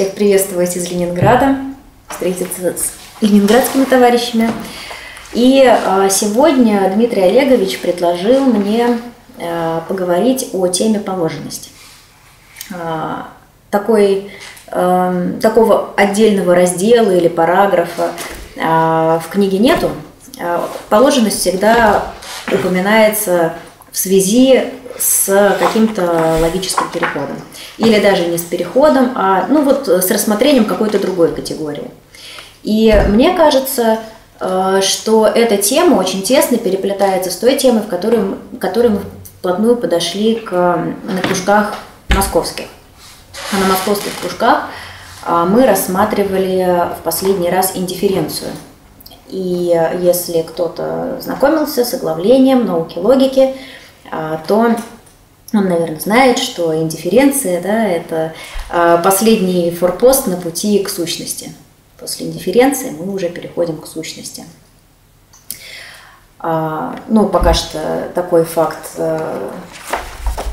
всех приветствовать из Ленинграда, встретиться с ленинградскими товарищами. И а, сегодня Дмитрий Олегович предложил мне а, поговорить о теме положенности. А, такой, такого отдельного раздела или параграфа в книге нету. Положенность всегда упоминается в связи с каким-то логическим переходом. Или даже не с переходом, а ну вот с рассмотрением какой-то другой категории. И мне кажется, э, что эта тема очень тесно переплетается с той темой, в которой, которой мы вплотную подошли к, на кружках московских. А на московских кружках э, мы рассматривали в последний раз индифференцию. И если кто-то знакомился с оглавлением науки логики, э, то он, наверное, знает, что индифференция да, – это последний форпост на пути к сущности – После индифференции мы уже переходим к сущности. А, ну, пока что такой факт, э,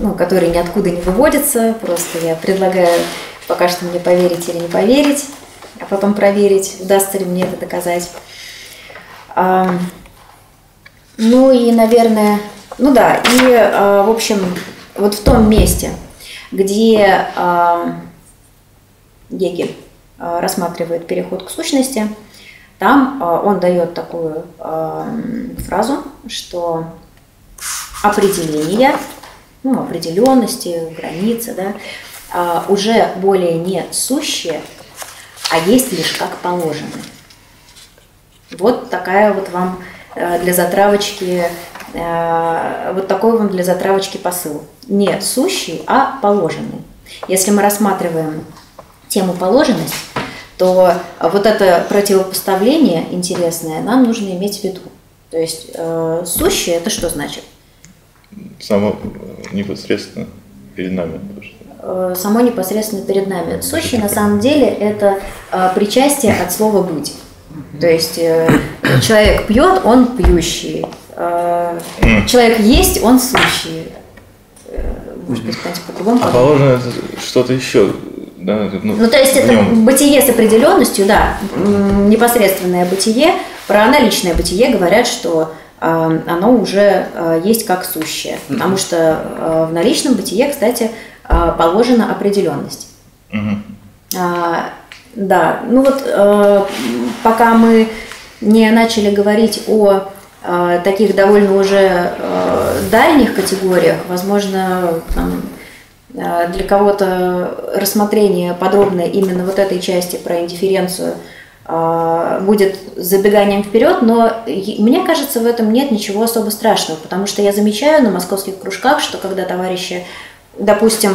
ну, который ниоткуда не выводится, просто я предлагаю пока что мне поверить или не поверить, а потом проверить, удастся ли мне это доказать. А, ну и, наверное, ну да, и, а, в общем, вот в том месте, где Э, рассматривает переход к сущности, там э, он дает такую э, фразу, что определение, ну, определенности, границы, да, уже более не сущие, а есть лишь как положено. Вот такая вот вам для затравочки, вот такой вам для затравочки посыл. Не сущий, а положенный. Если мы рассматриваем тему положенность, то вот это противопоставление интересное нам нужно иметь в виду. То есть э, сущее это что значит? Само непосредственно перед нами. Э, само непосредственно перед нами. Сущее на самом деле это э, причастие от слова быть. То есть э, человек пьет, он пьющий. Э, человек есть, он сущий. Э, может быть, по-другому. А положено что-то еще да, ну, ну, то есть это нем... бытие с определенностью, да, непосредственное бытие. Про аналичное бытие говорят, что э, оно уже э, есть как сущее. Mm-hmm. Потому что э, в наличном бытие, кстати, э, положена определенность. Mm-hmm. А, да, ну вот э, пока мы не начали говорить о таких довольно уже э, дальних категориях, возможно, там, Э, для кого-то рассмотрение подробное именно вот этой части про индифференцию э, будет забеганием вперед, но мне кажется, в этом нет ничего особо страшного, потому что я замечаю на московских кружках, что когда товарищи, допустим,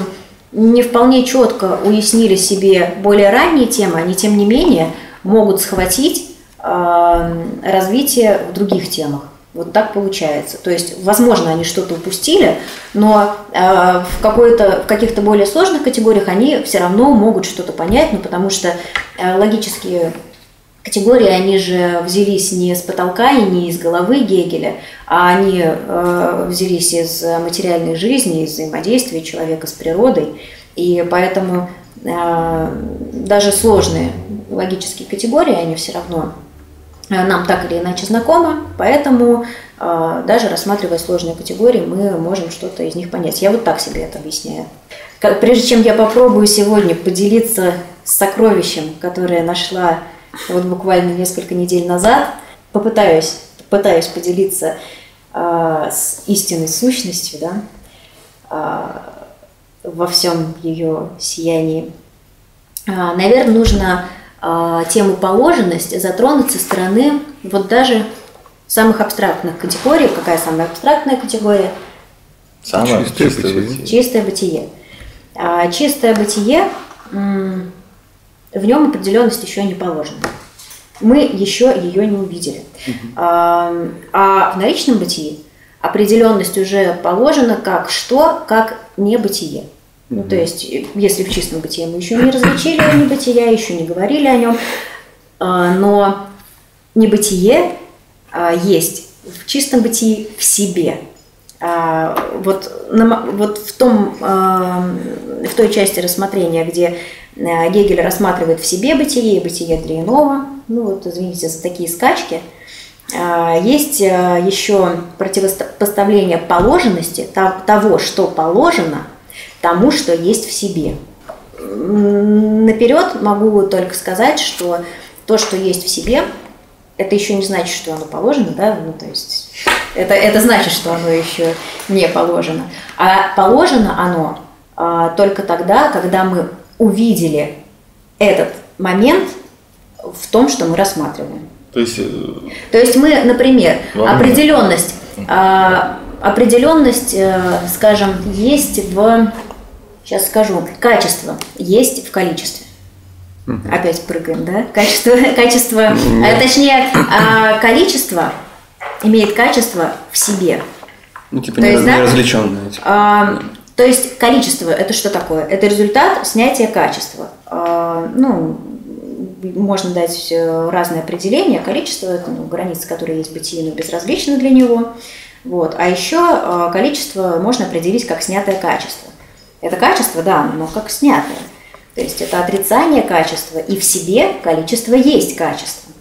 не вполне четко уяснили себе более ранние темы, они тем не менее могут схватить э, развитие в других темах. Вот так получается. То есть, возможно, они что-то упустили, но э, в, в каких-то более сложных категориях они все равно могут что-то понять, ну, потому что э, логические категории, они же взялись не с потолка и не из головы Гегеля, а они э, взялись из материальной жизни, из взаимодействия человека с природой. И поэтому э, даже сложные логические категории, они все равно Э, нам так или иначе знакомы, поэтому э, даже рассматривая сложные категории, мы можем что-то из них понять. Я вот так себе это объясняю. Прежде чем я попробую сегодня поделиться с сокровищем, которое нашла вот буквально несколько недель назад, попытаюсь, попытаюсь поделиться э, с истинной сущностью, да, э, во всем ее сиянии. Э, наверное, нужно тему положенность затронуть со стороны вот даже самых абстрактных категорий. Какая самая абстрактная категория? Самое чистое, чистое бытие. Чистое бытие. А, чистое бытие, в нем определенность еще не положена. Мы еще ее не увидели. Угу. А, а в наличном бытии определенность уже положена как что, как небытие. Ну, то есть, если в чистом бытие мы еще не различили небытия, еще не говорили о нем, а, но небытие а, есть в чистом бытии в себе. А, вот, вот в, том, в той части рассмотрения, где Гегель рассматривает в себе бытие и бытие для иного. Ну вот, извините за такие скачки. Есть еще противопоставление положенности того, что положено, тому, что есть в себе. Наперед могу только сказать, что то, что есть в себе, это еще не значит, что оно положено, да, ну, то есть это, это значит, что оно еще не положено. А положено оно а, только тогда, когда мы увидели этот момент в том, что мы рассматриваем. То есть, э, то есть мы, например, определенность, а, определенность, э, скажем, есть в, сейчас скажу, качество есть в количестве. Опять прыгаем, да? Качество, качество, а, точнее, а, количество имеет качество в себе. Ну, типа то есть, неразличенное. Типа. А, то есть количество это что такое? Это результат снятия качества. А, ну, можно дать э, разные определения. Количество это ну, границы, которые есть в бытии, но безразличны для него. Вот. А еще а, количество можно определить как снятое качество. Это качество, да, но как снятое. То есть это отрицание качества, и в себе количество есть качество.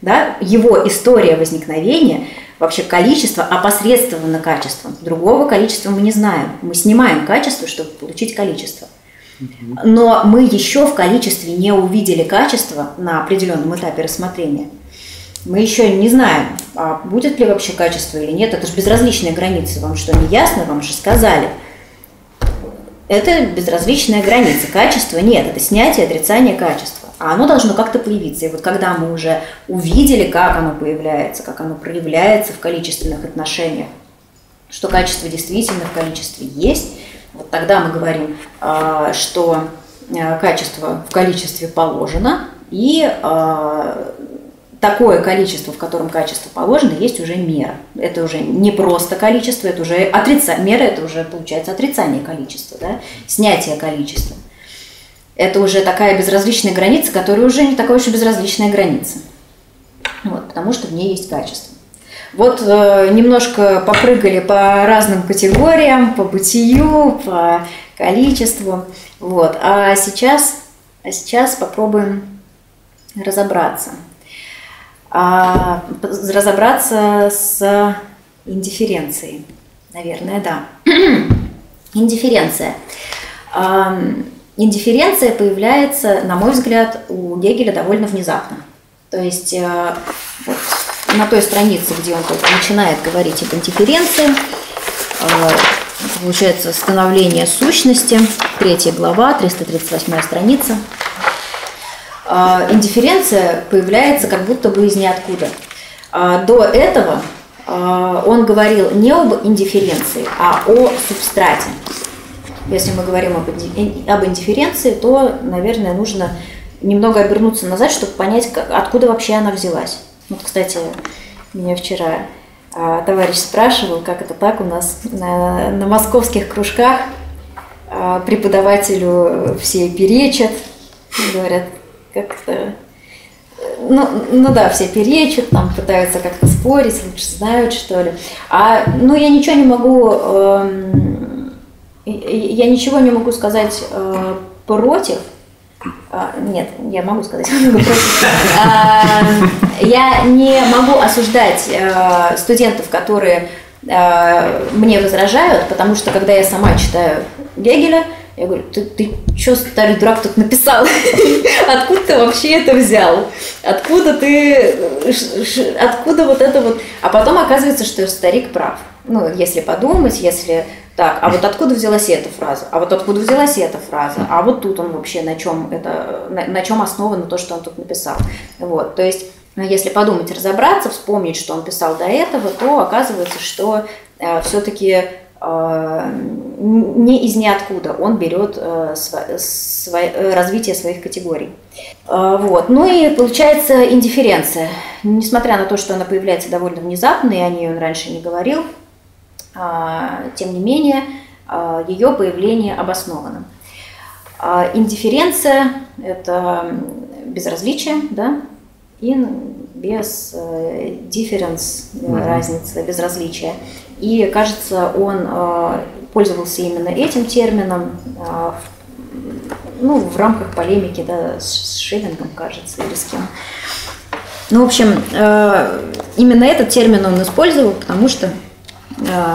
Да? Его история возникновения, вообще количество опосредствовано качеством. Другого количества мы не знаем. Мы снимаем качество, чтобы получить количество. Но мы еще в количестве не увидели качество на определенном этапе рассмотрения. Мы еще не знаем, а будет ли вообще качество или нет. Это же безразличные границы. Вам что, не ясно? Вам же сказали – это безразличная граница. Качества нет, это снятие, отрицание качества. А оно должно как-то появиться. И вот когда мы уже увидели, как оно появляется, как оно проявляется в количественных отношениях, что качество действительно в количестве есть, вот тогда мы говорим, а, что а, качество в количестве положено, и а, такое количество, в котором качество положено, есть уже мера. Это уже не просто количество, это уже отрица... мера, это уже получается отрицание количества, да? снятие количества. Это уже такая безразличная граница, которая уже не такая уж и безразличная граница. Вот, потому что в ней есть качество. Вот э, немножко попрыгали по разным категориям, по бытию, по количеству. Вот. А сейчас, а сейчас попробуем разобраться – а, разобраться с индифференцией. Наверное, да. Индифференция. А, индифференция появляется, на мой взгляд, у Гегеля довольно внезапно. То есть а, вот, на той странице, где он только начинает говорить об индифференции, а, получается становление сущности, третья глава, 338 страница – индифференция появляется как будто бы из ниоткуда. А, до этого а, он говорил не об индифференции, а о субстрате. Если мы говорим об, индифференции, то, наверное, нужно немного обернуться назад, чтобы понять, откуда вообще она взялась. Вот, кстати, меня вчера товарищ спрашивал, как это так у нас на, на московских кружках преподавателю все перечат, говорят, как-то ну, ну да, все перечат, там пытаются как-то спорить, лучше знают, что ли. А, ну, я ничего не могу, э, я ничего не могу сказать э, против. А, нет, я могу сказать. А, я не могу осуждать э, студентов, которые э, мне возражают, потому что когда я сама читаю Гегеля, я говорю, ты, ты что, старый дурак, тут написал? Откуда ты вообще это взял? Откуда ты, откуда вот это вот? А потом оказывается, что старик прав. Ну, если подумать, если так, а вот откуда взялась эта фраза? А вот откуда взялась эта фраза? А вот тут он вообще на чем это, на, на чем основано то, что он тут написал? Вот, то есть ну, если подумать, разобраться, вспомнить, что он писал до этого, то оказывается, что э, все-таки Э, не из ниоткуда, он берет э, э, развитие своих категорий. Вот. Ну и получается индифференция. Несмотря на то, что она появляется довольно внезапно, и о ней он раньше не говорил, тем не менее ее появление обосновано. Индифференция – это безразличие, да, и без difference, разница, безразличие. И, кажется, он э, пользовался именно этим термином. Э, ну, в рамках полемики, да, с Шиллингом, кажется, или с кем. Ну, в общем, э, именно этот термин он использовал, потому что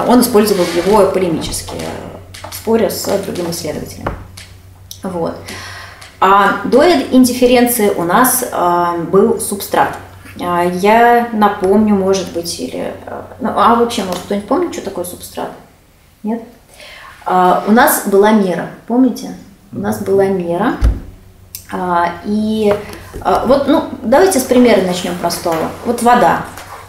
он использовал его полемически, споря с другим исследователем. Вот. А до индифференции у нас был субстрат. Я напомню, может быть, или... Ну, а вообще, может, кто-нибудь помнит, что такое субстрат? Нет? У нас была мера, помните? У нас была мера, а, и а, вот, ну, давайте с примера начнем простого. Вот вода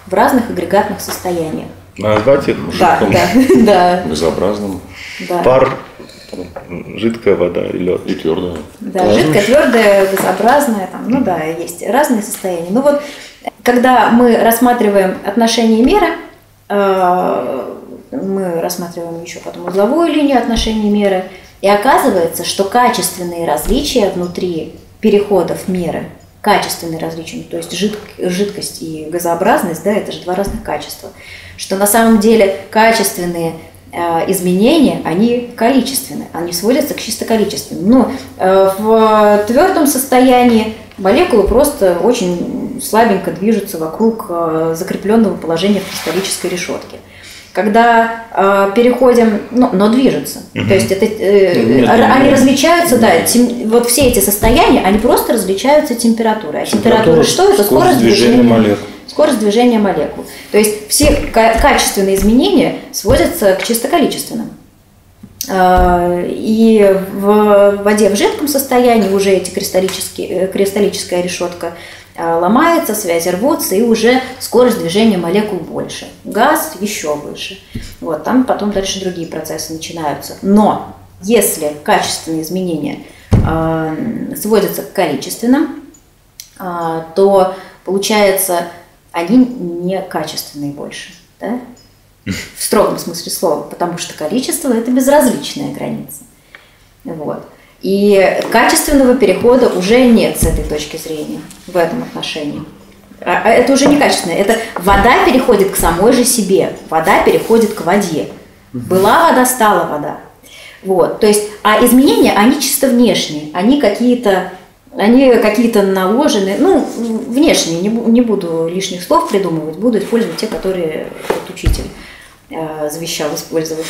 в разных агрегатных состояниях. Назвать их да, да, да. Газообразным. Да. Пар, жидкая вода и лед. И твердая. Да, Плазма. жидкая, твердая, газообразная, там, ну да, есть разные состояния. Ну вот, когда мы рассматриваем отношения меры, э, мы рассматриваем еще потом узловую линию отношений меры, и оказывается, что качественные различия внутри переходов меры, качественные различия, ну, то есть жид, жидкость и газообразность, да, это же два разных качества, что на самом деле качественные э, изменения, они количественные, они сводятся к чисто количественным. Но э, в твердом состоянии молекулы просто очень слабенько движутся вокруг э, закрепленного положения в кристаллической решетке когда э, переходим, ну, но движется. Угу. То есть это, э, нет, они нет, различаются, да, тем, вот все эти состояния, они просто различаются температурой. А температура, что это? Скорость, скорость движения, движения молекул. Скорость движения молекул. То есть все качественные изменения сводятся к чисто количественным. Э, и в воде в жидком состоянии уже эти кристаллические, э, кристаллическая решетка Э, ломается, связи рвутся, и уже скорость движения молекул больше. Газ еще выше. Вот, там потом дальше другие процессы начинаются. Но если качественные изменения э, сводятся к количественным, э, то получается они не качественные больше. Да? В строгом смысле слова, потому что количество – это безразличная граница. Вот. И качественного перехода уже нет с этой точки зрения в этом отношении. А, а это уже не качественно. Это вода переходит к самой же себе. Вода переходит к воде. Была вода, стала вода. Вот. То есть, а изменения, они чисто внешние. Они какие-то они какие-то наложены, ну, внешние, не, не буду лишних слов придумывать, буду использовать те, которые вот учитель завещал использовать.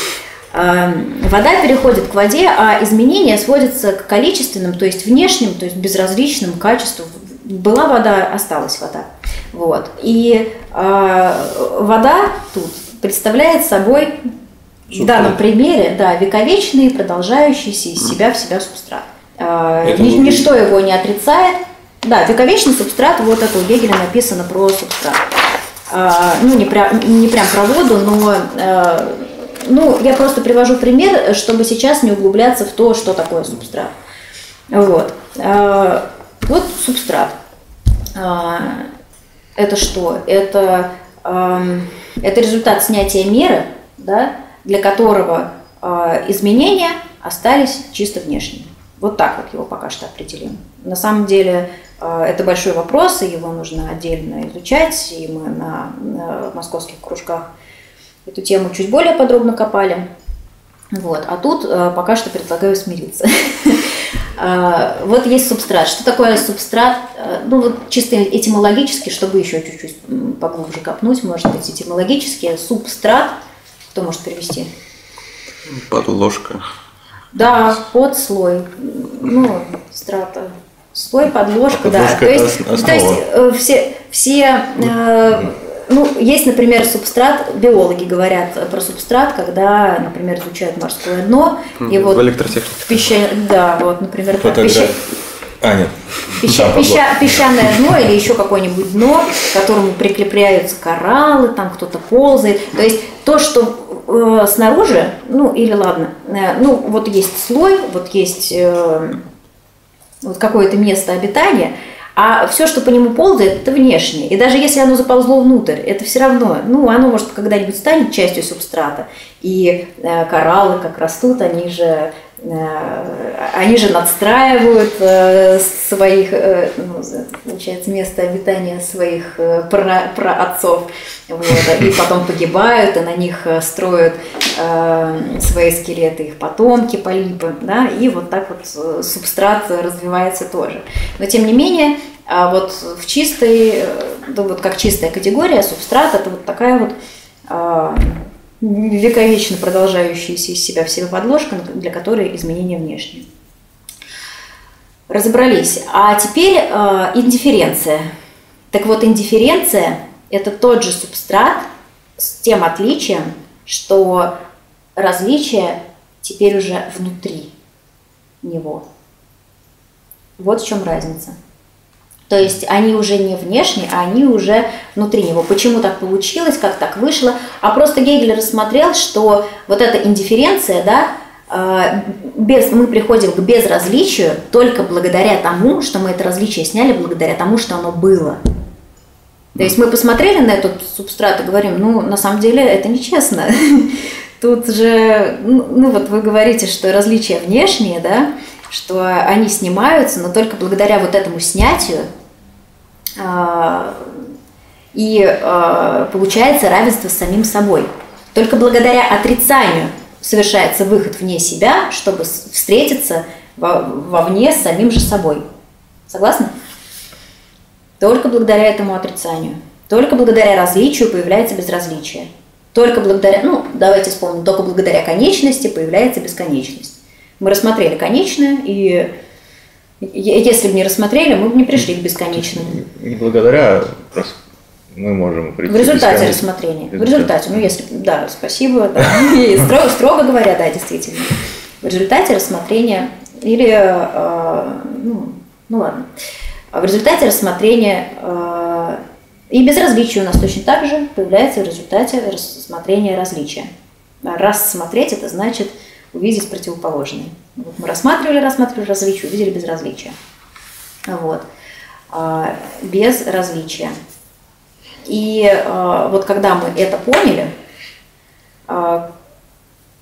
Эм, вода переходит к воде, а изменения сводятся к количественным, то есть внешним, то есть безразличным качеству. Была вода, осталась вода. Вот. И э, вода тут представляет собой Субстрат. в данном примере да, вековечный, продолжающийся из себя в себя субстрат. Э, ни, ничто его не отрицает. Да, вековечный субстрат, вот это у Гегеля написано про субстрат. Э, ну, не, прям, не прям про воду, но э, ну, я просто привожу пример, чтобы сейчас не углубляться в то, что такое субстрат. Вот. А, вот субстрат. Это что? Это, это результат снятия меры, да, для которого изменения остались чисто внешними. Вот так вот его пока что определим. На самом деле это большой вопрос, и его нужно отдельно изучать, и мы на, на московских кружках эту тему чуть более подробно копали. Вот. А тут э, пока что предлагаю смириться. А, вот есть субстрат. Что такое субстрат? Э, ну вот чисто этимологически, чтобы еще чуть-чуть поглубже копнуть, может быть, этимологически. Субстрат, кто может перевести? Подложка. Да, под слой. Ну, страта. Слой, подложка, подложка да. То есть, то есть э, все, все э, ну, есть, например, субстрат, биологи говорят про субстрат, когда, например, изучают морское дно. И вот в электротехнике. Пеща... Да, вот, например, пеща... А, нет. Пеща... Да, Пеща... Песчаное дно или еще какое-нибудь дно, к которому прикрепляются кораллы, там кто-то ползает. То есть то, что э, снаружи, ну или ладно, э, ну вот есть слой, вот есть э, вот какое-то место обитания – а все, что по нему ползает, это внешнее. И даже если оно заползло внутрь, это все равно, ну, оно может когда-нибудь станет частью субстрата. И э, кораллы, как растут, они же они же надстраивают э, своих, э, ну, получается, место обитания своих э, праотцов, вот, и потом погибают, и на них строят э, свои скелеты, их потомки, полипы, да, и вот так вот э, субстрат развивается тоже. Но тем не менее, а вот в чистой, вот как чистая категория, субстрат это вот такая вот э, вековечно продолжающаяся из себя в подложка, для которой изменения внешние. Разобрались. А теперь э, индифференция. Так вот, индифференция – это тот же субстрат с тем отличием, что различие теперь уже внутри него. Вот в чем разница. То есть они уже не внешне, а они уже внутри него. Почему так получилось, как так вышло? А просто Гегель рассмотрел, что вот эта индифференция, да, э, без, мы приходим к безразличию только благодаря тому, что мы это различие сняли, благодаря тому, что оно было. То есть мы посмотрели на этот субстрат и говорим, ну, на самом деле это нечестно. Тут же, ну, ну вот вы говорите, что различия внешние, да, что они снимаются, но только благодаря вот этому снятию э, и э, получается равенство с самим собой. Только благодаря отрицанию совершается выход вне себя, чтобы встретиться во, вовне с самим же собой. Согласны? Только благодаря этому отрицанию. Только благодаря различию появляется безразличие. Только благодаря, ну, давайте вспомним, только благодаря конечности появляется бесконечность. Мы рассмотрели конечное, и если бы не рассмотрели, мы бы не пришли к бесконечному. Не благодаря, просто мы можем прийти В результате рассмотрения. В результате, ну если, да, спасибо. Да. И строго, строго говоря, да, действительно. В результате рассмотрения или, э, ну, ну ладно, в результате рассмотрения э, и безразличие у нас точно так же появляется в результате рассмотрения различия. Рассмотреть это значит увидеть противоположные. Вот мы рассматривали, рассматривали различия, увидели безразличие. Вот. А, без различия. И а, вот когда мы это поняли, а,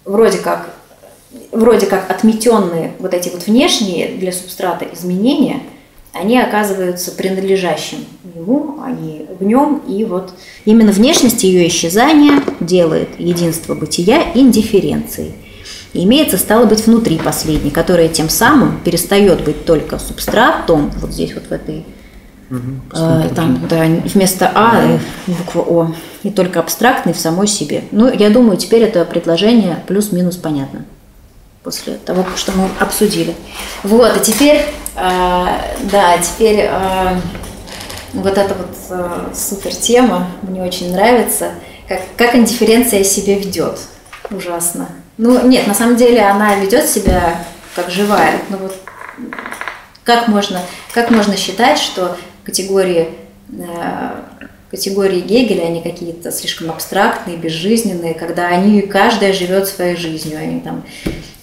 вроде как, вроде как отметенные вот эти вот внешние для субстрата изменения, они оказываются принадлежащим ему, они в нем, и вот именно внешность ее исчезания делает единство бытия индифференцией. И имеется, стало быть, внутри последней, которая тем самым перестает быть только субстратом, вот здесь вот в этой, угу, э, там, да, вместо А буква О, и только абстрактный в самой себе. Ну, я думаю, теперь это предложение плюс-минус понятно после того, что мы обсудили. Вот, и теперь, э, да, теперь э, вот эта вот э, супер тема мне очень нравится, как, как индифференция себя ведет. Ужасно. Ну, нет, на самом деле она ведет себя как живая. Ну вот как можно, как можно считать, что категории, э, категории Гегеля, они какие-то слишком абстрактные, безжизненные, когда они, каждая живет своей жизнью, они там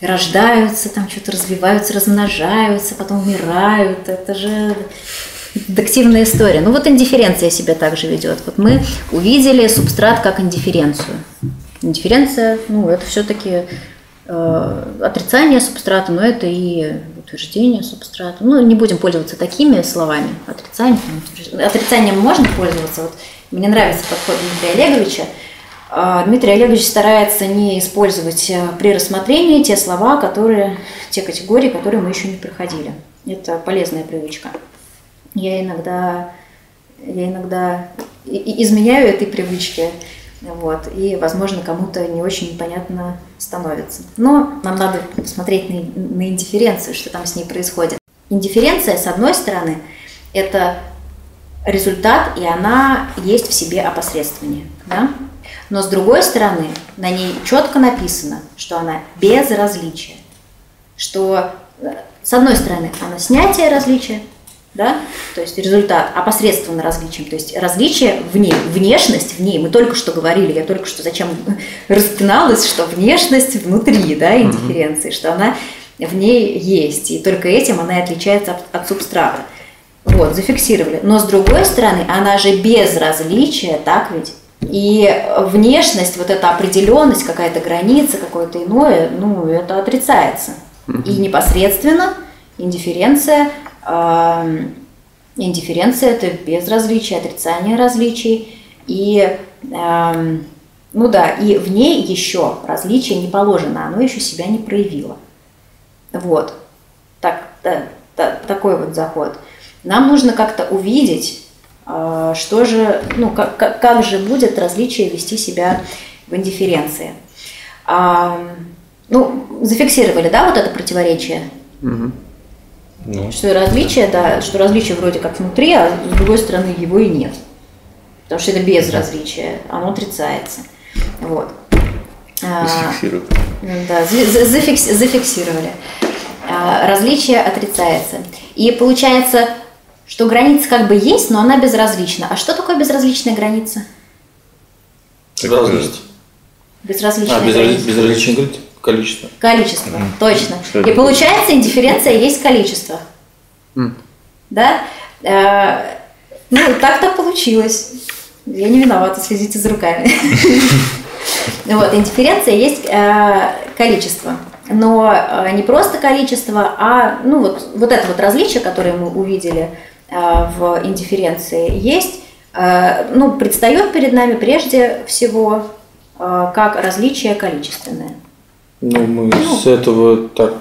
рождаются, там что-то развиваются, размножаются, потом умирают. Это же дедуктивная история. Ну вот индифференция себя также ведет. Вот мы увидели субстрат как индифференцию. Индифференция, ну, это все-таки э, отрицание субстрата, но это и утверждение субстрата. Ну, не будем пользоваться такими словами. Отрицание, отрицанием можно пользоваться. Вот мне нравится подход Дмитрия Олеговича. Э, Дмитрий Олегович старается не использовать э, при рассмотрении те слова, которые, те категории, которые мы еще не проходили. Это полезная привычка. Я иногда, я иногда изменяю этой привычке вот, и, возможно, кому-то не очень понятно становится. Но нам надо посмотреть на, на индифференцию, что там с ней происходит. Индифференция, с одной стороны, это результат, и она есть в себе опосредствование. Да? Но с другой стороны, на ней четко написано, что она без различия. Что, э, с одной стороны, она снятие различия, да, то есть результат опосредственно различием, то есть различие в ней, внешность в ней, мы только что говорили, я только что зачем распиналась, что внешность внутри, да, индифференции, mm-hmm. что она в ней есть, и только этим она и отличается от, от субстрата. Вот, зафиксировали. Но с другой стороны, она же без различия, так ведь? И внешность, вот эта определенность, какая-то граница, какое-то иное, ну, это отрицается. Mm-hmm. И непосредственно индифференция индифференция – это безразличие, отрицание различий. И Ну да, и в ней еще различие не положено, оно еще себя не проявило. Вот. Так, да, да, такой вот заход. Нам нужно как-то увидеть, а, что же, ну, как, как, же будет различие вести себя в индифференции. Ну, зафиксировали, да, вот это противоречие? Угу. Ну. Что различие, да, что различие вроде как внутри, а с другой стороны его и нет. Потому что это безразличие, оно отрицается. Вот. А, зафиксировали. Да, зафикс, зафиксировали. А, различие отрицается. И получается, что граница как бы есть, но она безразлична. А что такое безразличная граница? Безразличность. Безразличная а, безразличная граница? Количество. Количество, mm. точно. Что И получается, индифференция есть количество. Mm. Да? А, ну, так-то получилось. Я не виновата, следите за руками. Вот, индифференция есть э, количество. Но э, не просто количество, а ну вот, вот это вот различие, которое мы увидели э, в индифференции, есть, ну, предстает перед нами прежде всего как различие количественное. Ну, мы ну, с этого так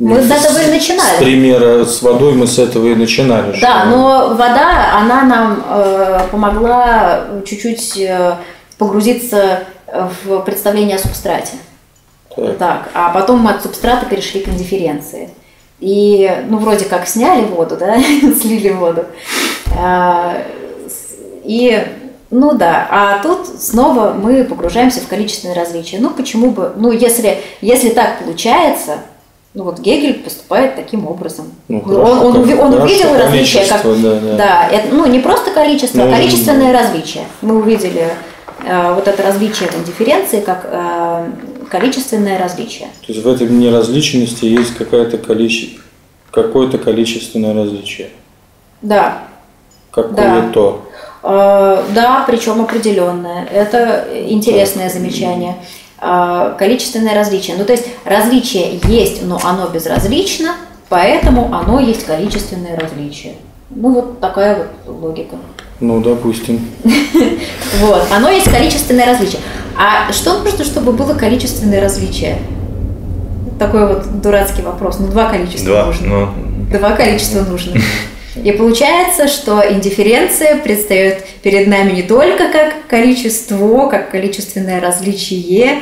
мы с этого и начинали. С примера с водой мы с этого и начинали. Да, что... но вода, она нам э, помогла чуть-чуть э, погрузиться в представление о субстрате. Так. так. А потом мы от субстрата перешли к индифференции. И, ну, вроде как сняли воду, да, слили воду. А, и, ну да, а тут снова мы погружаемся в количественное различие. Ну, почему бы, ну, если, если так получается, ну вот Гегель поступает таким образом. Ну, он он, он, он увидел различия, как да, да. да это, ну не просто количество, а ну, а количественное различие. Мы увидели э, вот это различие в индифференции как э, количественное различие. То есть в этой неразличности есть какое-то количество, какое-то количественное различие. Да. Какое-то. Да. Э, да, причем определенное. Это интересное замечание. Э, количественное различие. Ну, то есть различие есть, но оно безразлично, поэтому оно есть количественное различие. Ну, вот такая вот логика. Ну, допустим. Вот, оно есть количественное различие. А что нужно, чтобы было количественное различие? Такой вот дурацкий вопрос. Ну, два количества нужно. Но... Ну. Два количества нужно. И получается, что индифференция предстает перед нами не только как количество, как количественное различие,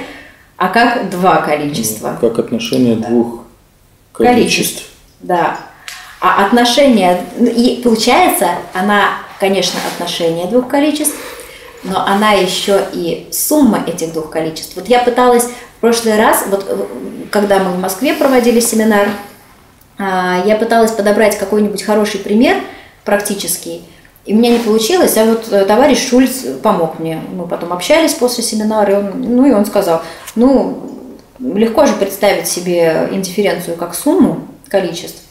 а как два количества. Как отношение двух количеств. количеств. Да. А отношение, и получается, она, конечно, отношение двух количеств, но она еще и сумма этих двух количеств. Вот я пыталась в прошлый раз, вот э, когда мы в Москве проводили семинар, я пыталась подобрать какой-нибудь хороший пример практический, и у меня не получилось, а вот э, товарищ Шульц помог мне. Мы потом общались после семинара, и он, ну и он сказал, ну, легко же представить себе индифференцию как сумму количеств.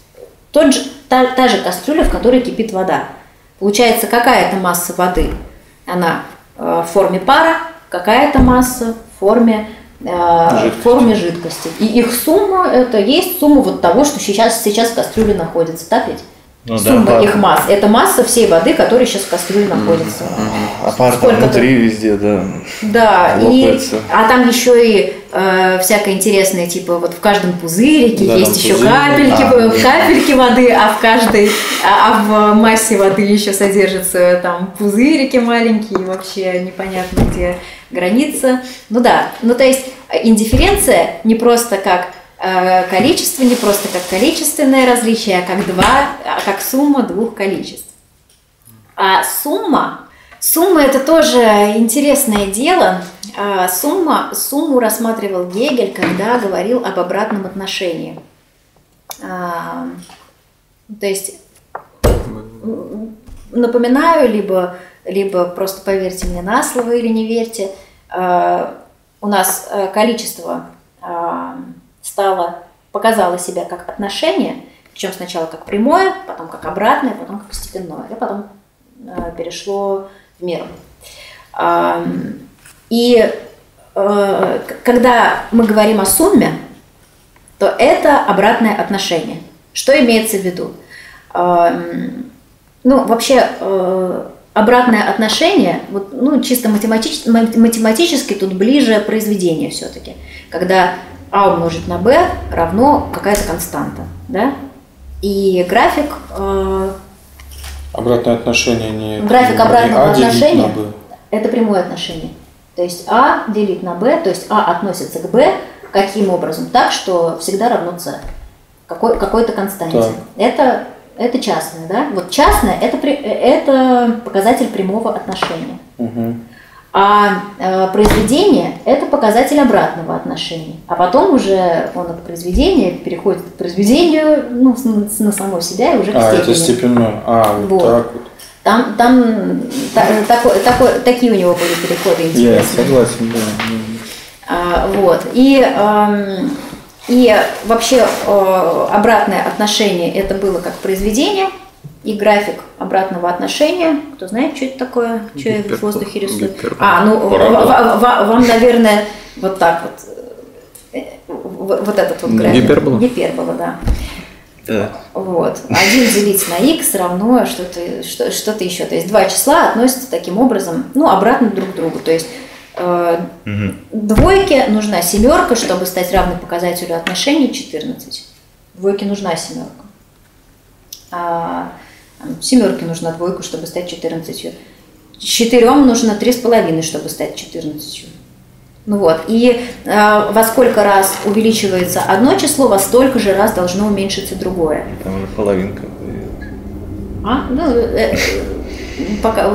Тот же, та, та же кастрюля, в которой кипит вода. Получается, какая-то масса воды, она э, в форме пара, какая-то масса в форме Жидкости. в форме жидкости. И их сумма это есть сумма вот того, что сейчас, сейчас в кастрюле находится, так ведь? Ну, сумма да, их масс. Это масса всей воды, которая сейчас в кастрюле находится. А пар там внутри везде, да. Да, и, а там еще и э, всякое интересное, типа вот в каждом пузырике да, есть еще пузырь. капельки, а, капельки воды, а в каждой, а, а в массе воды еще содержатся там пузырики маленькие, вообще непонятно где граница. Ну да, ну то есть индифференция не просто как Э, количество не просто как количественное различие, а как два, а как сумма двух количеств. А сумма, сумма это тоже интересное дело. А сумма, сумму рассматривал Гегель, когда говорил об обратном отношении. А, то есть напоминаю, либо, либо просто поверьте мне на слово или не верьте, а, у нас э, количество стало, показало себя как отношение, причем сначала как прямое, потом как обратное, потом как степенное, и потом э, перешло в меру. Э, и э, когда мы говорим о сумме, то это обратное отношение. Что имеется в виду? Ну, вообще, э, обратное отношение, вот, ну, чисто математически, математически тут ближе произведение все-таки, когда а умножить на b равно какая-то константа, да? И график... Э, Обратное отношение не... График обратного а отношения – это прямое отношение. То есть а делить на b, то есть а относится к b, каким образом? Так, что всегда равно c. Какой, какой-то константе. Так. Это, это частное, да? Вот частное это, это показатель прямого отношения. Угу. А э, произведение – это показатель обратного отношения. А потом уже он от произведения переходит к произведению ну, на, само себя и уже к а, степени. А, это степенное. А, вот, вот. так вот. Там, там та, такой, такой, такие у него были переходы интересные. Я согласен, да. А, вот. И, э, и вообще э, обратное отношение – это было как произведение – и график обратного отношения. Кто знает, что это такое? Что я в воздухе рисую? А, ну, вам, наверное, вот так вот. Э, вот этот вот график. Гипербола? Гипербола, да. Да. Вот. Один делить на x равно что-то что, что еще. То есть два числа относятся таким образом, ну, обратно друг к другу. То есть э, угу. двойке нужна семерка, чтобы стать равной показателю отношений 14. Двойке нужна семерка. А, Семерке нужна двойку, чтобы стать 14. Четырем нужно три с половиной, чтобы стать 14. Ну вот. И э, во сколько раз увеличивается одно число, во столько же раз должно уменьшиться другое. Там уже половинка. А? Ну, э, э, пока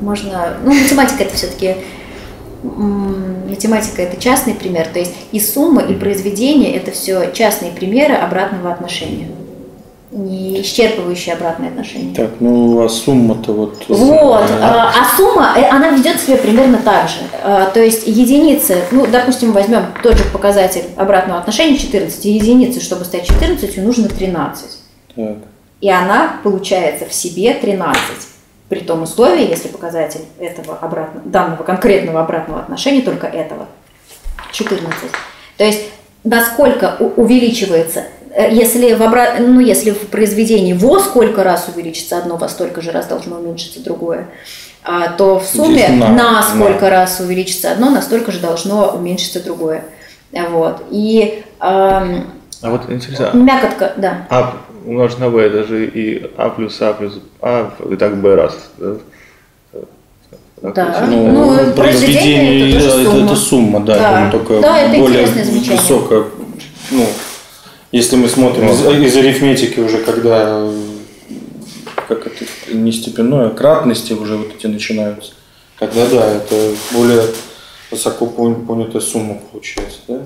можно. Ну, математика это все-таки математика это частный пример, то есть и сумма, и произведение это все частные примеры обратного отношения не исчерпывающее обратное отношение. Так, ну а сумма-то вот... Вот, а, а сумма, э, она ведет себя примерно так же. А, то есть единицы, ну, допустим, возьмем тот же показатель обратного отношения 14, единицы, чтобы стать 14, нужно 13. Так. И она получается в себе 13. При том условии, если показатель этого обратного, данного конкретного обратного отношения, только этого, 14. То есть насколько увеличивается Э, если в, обра... ну, если в произведении во сколько раз увеличится одно, во столько же раз должно уменьшиться другое, а, то в сумме на, на сколько на. раз увеличится одно, настолько же должно уменьшиться другое. Вот. И эм, а вот интересно. Мякотка, да. А умножить на b, это же и а плюс а плюс а, и так b раз. Да? Да. Ну, ну произведение это, это, это, это сумма, да, да. только да, это более высокая, ну, если мы смотрим из, из арифметики уже, когда как это не степенное, а кратности уже вот эти начинаются, тогда да, это более высоко понятая сумма получается, да?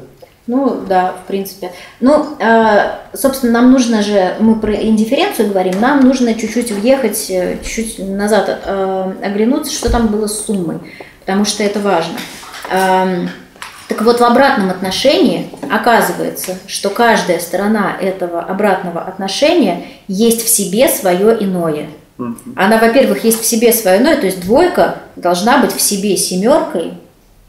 Ну, да, в принципе. Ну, э, собственно, нам нужно же, мы про индифференцию говорим, нам нужно чуть-чуть въехать, э, чуть-чуть назад э, оглянуться, что там было с суммой, потому что это важно. Эм, так вот, в обратном отношении оказывается, что каждая сторона этого обратного отношения есть в себе свое иное. Она, во-первых, есть в себе свое иное, то есть двойка должна быть в себе семеркой,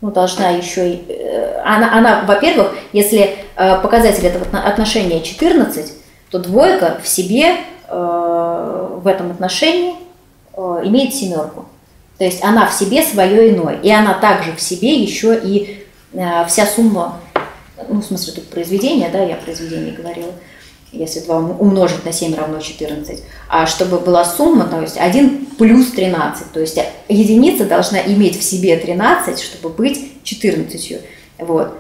ну, должна еще и... Э, она, она во-первых, если э, показатель этого отношения 14, то двойка в себе э, в этом отношении имеет семерку. То есть она в себе свое иное. И она также в себе еще и вся сумма, ну, в смысле, тут произведение, да, я произведение говорила, если 2 умножить на 7 равно 14, а чтобы была сумма, то есть 1 плюс 13, то есть единица должна иметь в себе 13, чтобы быть 14. Вот.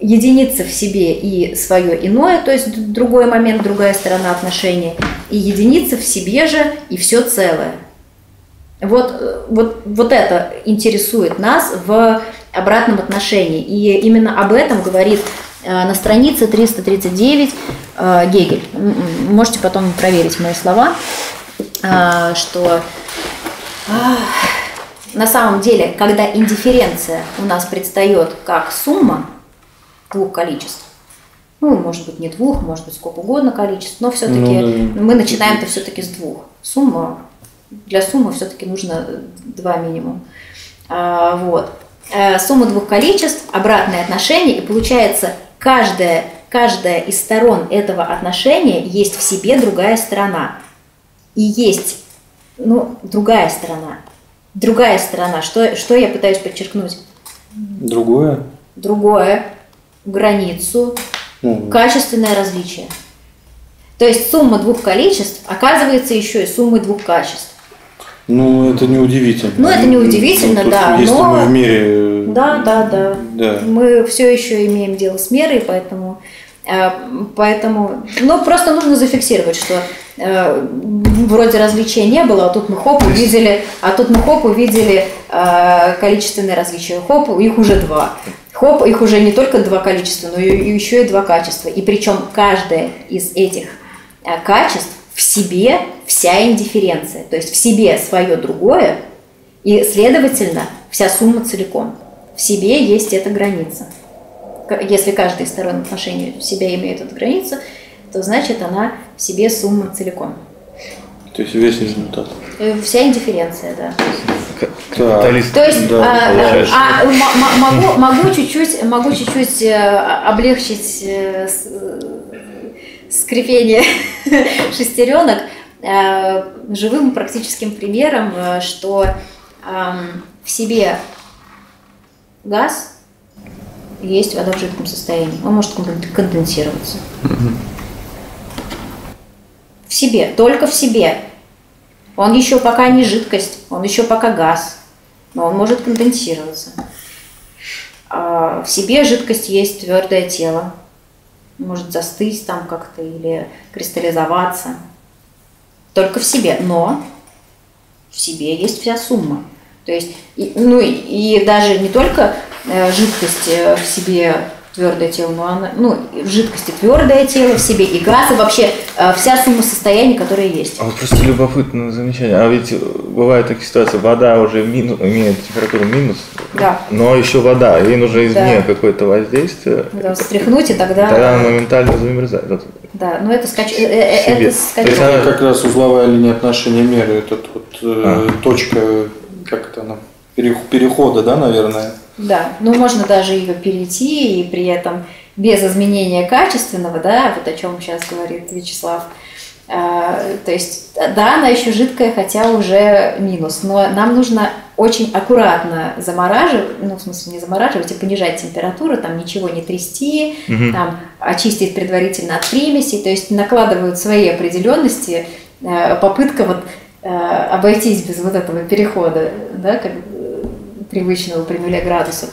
Единица в себе и свое иное, то есть другой момент, другая сторона отношения, и единица в себе же и все целое. Вот, э, вот, вот это интересует нас в обратном отношении. И именно об этом говорит э, на странице 339 э, Гегель. Можете потом проверить мои слова, э, что на самом деле, когда индифференция у нас предстает как сумма двух количеств, ну, может быть, не двух, может быть, сколько угодно количеств, но все-таки ну, да. мы начинаем-то все-таки с двух. Сумма, для суммы все-таки нужно два минимум. А, вот. Э, сумму двух количеств, обратное отношение, и получается каждая, каждая из сторон этого отношения есть в себе другая сторона. И есть ну, другая сторона. Другая сторона. Что, что я пытаюсь подчеркнуть? Другое? Другое. Границу. Ну, качественное различие. То есть сумма двух количеств оказывается еще и суммой двух качеств. Ну, это не удивительно. Ну, это не удивительно, ну, да. Если но... мы в мире... Да, да, да, да. Мы все еще имеем дело с мерой, поэтому Э, поэтому, ну, просто нужно зафиксировать, что э, вроде различия не было, а тут мы хоп увидели, а тут мы хоп увидели э, количественные различия. Хоп, их уже два. Хоп, их уже не только два количества, но и, еще и два качества. И причем каждое из этих э, качеств в себе вся индифференция. То есть в себе свое другое, и, следовательно, вся сумма целиком. В себе есть эта граница если каждая из сторон отношений в себя имеет эту границу, то значит она в себе сумма целиком. То есть весь результат. Э, вся индифференция, да. Капиталист. То есть да, а, а, а, могу, могу чуть-чуть, могу чуть-чуть э, облегчить э, скрипение шестеренок живым практическим примером, что в себе газ есть вода в жидком состоянии. Он может конденсироваться. В себе, только в себе. Он еще пока не жидкость, он еще пока газ, но он может конденсироваться. А в себе жидкость есть твердое тело, может застыть там как-то или кристаллизоваться. Только в себе, но в себе есть вся сумма. То есть, и, ну и даже не только Э, жидкость э, в себе твердое тело, но она, ну, в жидкости твердое тело в себе и газ, и вообще э, вся сумма состояний, которые есть. А вот просто любопытное замечание. А ведь бывает такая ситуация, вода уже минус, имеет температуру минус, да. но еще вода, ей нужно извне да. какое-то воздействие. Да, встряхнуть, и тогда... Тогда она моментально замерзает. Да, но это скач... это скач... То есть она как раз узловая линия отношения меры, это вот а. точка, как это она, перехода, да, наверное? Да, ну можно даже ее перейти и при этом без изменения качественного, да, вот о чем сейчас говорит Вячеслав. А, то есть, да, она еще жидкая, хотя уже минус, но нам нужно очень аккуратно замораживать, ну, в смысле, не замораживать, а понижать температуру, там ничего не трясти, угу. там очистить предварительно от примесей, то есть накладывают свои определенности, э, попытка вот э, обойтись без вот этого перехода, да, как привычного при нуле градусов.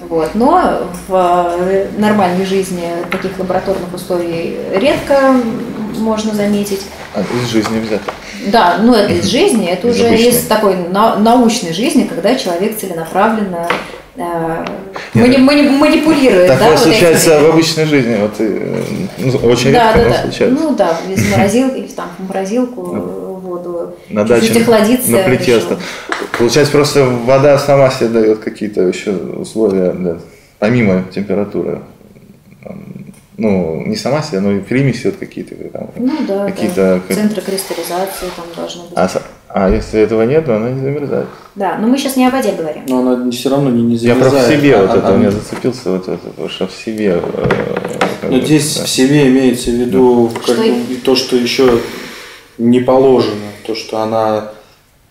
Вот. Но в э, нормальной жизни таких лабораторных условий редко можно заметить. А из жизни взято. Да, ну это из жизни, это из уже обычной. из такой на, научной жизни, когда человек целенаправленно э, Нет, мани, манипулирует. Такое да, случается вот в обычной жизни, вот, э, ну, очень да, редко да, да. случается. Ну да, из морозилки, или там в морозилку на даче. На плите Получается, просто вода сама себе дает какие-то еще условия, да, помимо температуры. Ну, не сама себе, но и примеси вот какие-то. Там, ну да, какие-то, да. центры кристаллизации там должны быть. А, а если этого нет, то она не замерзает. Да, но мы сейчас не о воде говорим. Но она все равно не, не замерзает. Я про в себе а, вот а, это, а, у меня зацепился вот это, потому что в себе. Э, но здесь да. в себе имеется в виду да. как, что то, что еще не положено, то, что она,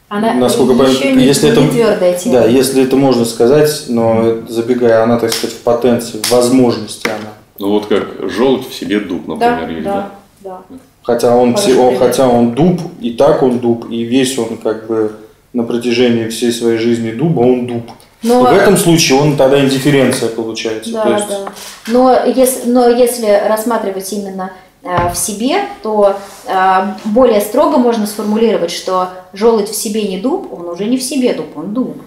она насколько еще не, если не это, твердое тело. Да, если это можно сказать, но забегая, она, так сказать, в потенции, в возможности она. Ну вот как желудь в себе дуб, например, да, есть, да? Да. Хотя он, он, хотя он дуб, и так он дуб, и весь он как бы на протяжении всей своей жизни дуба, он дуб. Но, в этом случае он тогда индифференция получается. Да, есть... да. Но если, но если рассматривать именно в себе, то э, более строго можно сформулировать, что желудь в себе не дуб, он уже не в себе дуб, он дуб.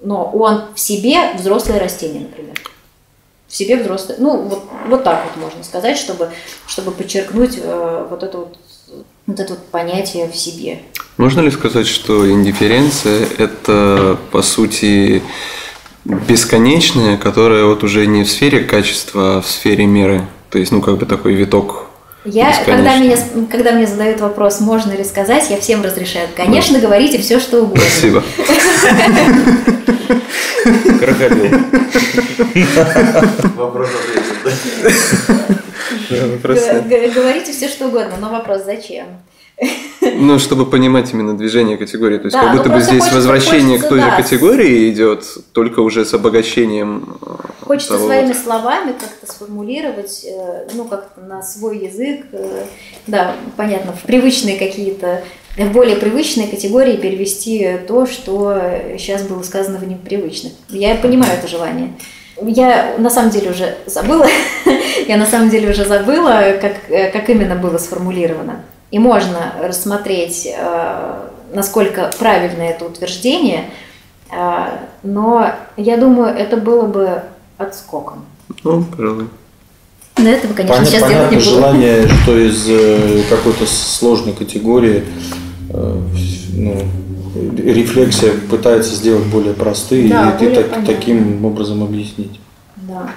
Но он в себе взрослое растение, например. В себе взрослое. Ну, вот, вот так вот можно сказать, чтобы, чтобы подчеркнуть э, вот это вот, вот это вот понятие в себе. Можно ли сказать, что индифференция – это, по сути, бесконечное, которое вот уже не в сфере качества, а в сфере меры? То есть, ну, как бы такой виток я, когда, меня, когда мне задают вопрос, можно ли сказать, я всем разрешаю. Конечно, да. говорите все, что угодно. Спасибо. Крокодил. Вопрос ответил, Говорите все, что угодно, но вопрос зачем? Ну, чтобы понимать именно движение категории. То есть, да, как будто ну, бы здесь возвращение хочется, к той да. же категории идет, только уже с обогащением. Э, хочется того своими вот. словами как-то сформулировать, э, ну, как-то на свой язык, э, да, понятно, в привычные какие-то, в более привычные категории перевести то, что сейчас было сказано в непривычных. Я понимаю это желание. Я на самом деле уже забыла, я на самом деле уже забыла, как, как именно было сформулировано. И можно рассмотреть, э, насколько правильно это утверждение, э, но я думаю, это было бы отскоком. Ну, пожалуй. Но этого, конечно, Понятно, сейчас делать не буду. желание, что из э, какой-то сложной категории ну, рефлексия пытается сделать более простые да, и более ты так, таким образом объяснить. Да.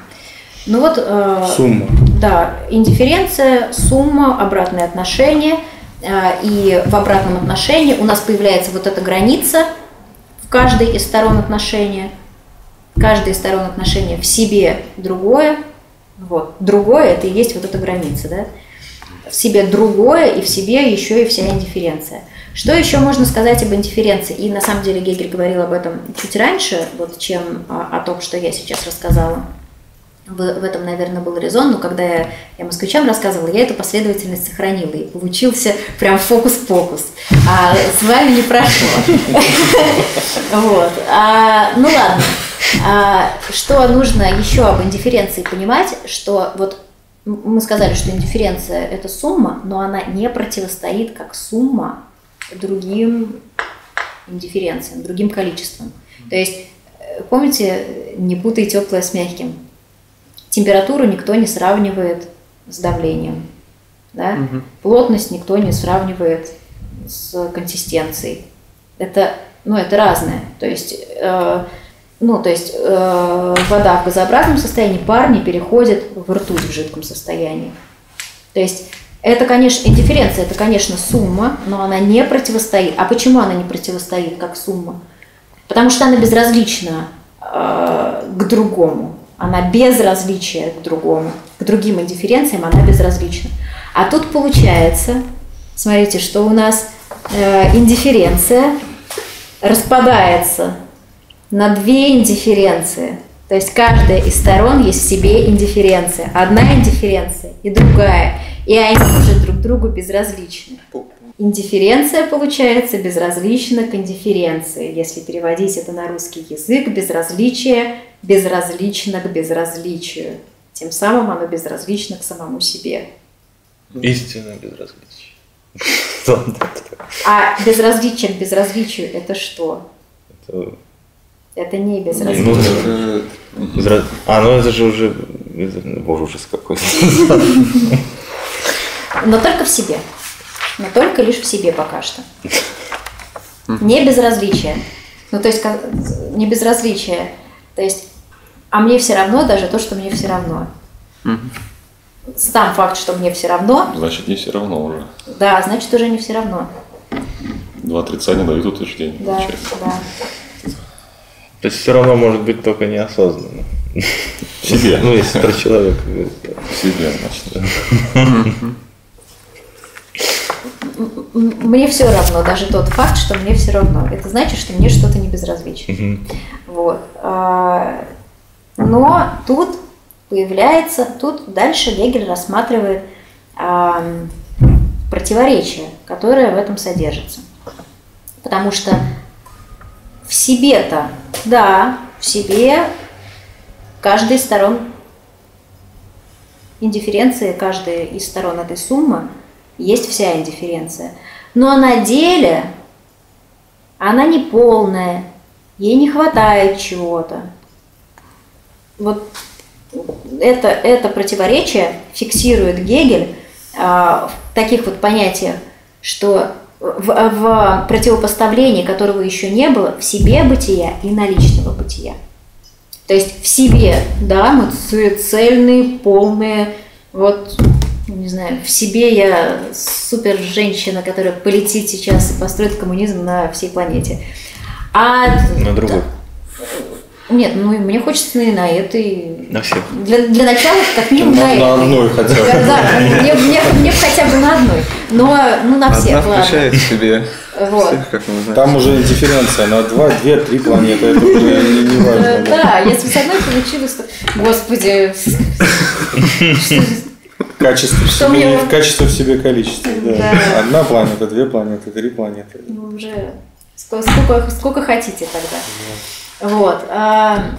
Ну вот... Э, сумма. Да, индифференция, сумма, обратные отношения. Э, и в обратном отношении у нас появляется вот эта граница в каждой из сторон отношения. Каждая из сторон отношения в себе другое. Вот. Другое – это и есть вот эта граница, да? В себе другое, и в себе еще и вся индифференция. Что еще можно сказать об индифференции? И на самом деле Гегель говорил об этом чуть раньше, вот, чем о, о том, что я сейчас рассказала в, этом, наверное, был резон, но когда я, я москвичам рассказывала, я эту последовательность сохранила, и получился прям фокус-покус. А с вами не прошло. Вот. А, ну ладно. А, что нужно еще об индифференции понимать, что вот мы сказали, что индифференция – это сумма, но она не противостоит как сумма другим индифференциям, другим количествам. То есть, э, помните, не путай теплое с мягким. Температуру никто не сравнивает с давлением. Да? Угу. Плотность никто не сравнивает с консистенцией. Это, ну, это разное. То есть, э, ну, то есть э, вода в газообразном состоянии, пар не переходит в ртуть в жидком состоянии. То есть это, конечно, индифференция, это, конечно, сумма, но она не противостоит. А почему она не противостоит как сумма? Потому что она безразлична э, к другому. Она безразличия к другому, к другим индифференциям она безразлична. А тут получается, смотрите, что у нас э, индифференция распадается на две индифференции. То есть каждая из сторон есть в себе индифференция. Одна индифференция и другая. И они уже друг другу безразличны. Индифференция получается безразлична к индифференции. Если переводить это на русский язык, безразличие безразлично к безразличию. Тем самым оно безразлично к самому себе. Истинно безразличие. А безразличие к безразличию это что? Это, это не безразличие. Ну, это... А, ну это же уже... Боже, ужас какой-то. Но только в себе. Но только лишь в себе пока что. Не безразличие. Ну, то есть, не безразличие. То есть, а мне все равно даже то, что мне все равно. Сам факт, что мне все равно. Значит, не все равно уже. Да, значит, уже не все равно. Два отрицания дают утверждение. Да, да. То есть все равно может быть только неосознанно. Себе. Ну, если про человека. Себе, значит. Мне все равно, даже тот факт, что мне все равно. Это значит, что мне что-то не безразлично. Вот. А, но тут появляется, тут дальше Гегель рассматривает противоречие, которое в этом содержится. Потому что в себе-то, да, в себе каждая из сторон индифференции, каждая из сторон этой суммы есть вся индифференция. Но на деле она не полная, ей не хватает чего-то вот это, это противоречие фиксирует Гегель а, в таких вот понятиях, что в, в противопоставлении, которого еще не было, в себе бытия и наличного бытия. То есть в себе, да, мы цельные, полные, вот, не знаю, в себе я супер женщина, которая полетит сейчас и построит коммунизм на всей планете. А на другой. Нет, ну мне хочется и на этой. На всех. Для, для начала, как минимум, на, на, на одной хотя бы. Да, мне, мне, мне хотя бы на одной. Но ну на всех, Одна ладно. включает в себе вот. всех, как мы знаем. Там уже дифференция на два, две, три планеты. Это уже не, не важно. Да, да, если с одной получилось, то... Господи, Качество в себе, в качество в себе количество. Да. Одна планета, две планеты, три планеты. ну, уже сколько, сколько, хотите тогда. Вот. а,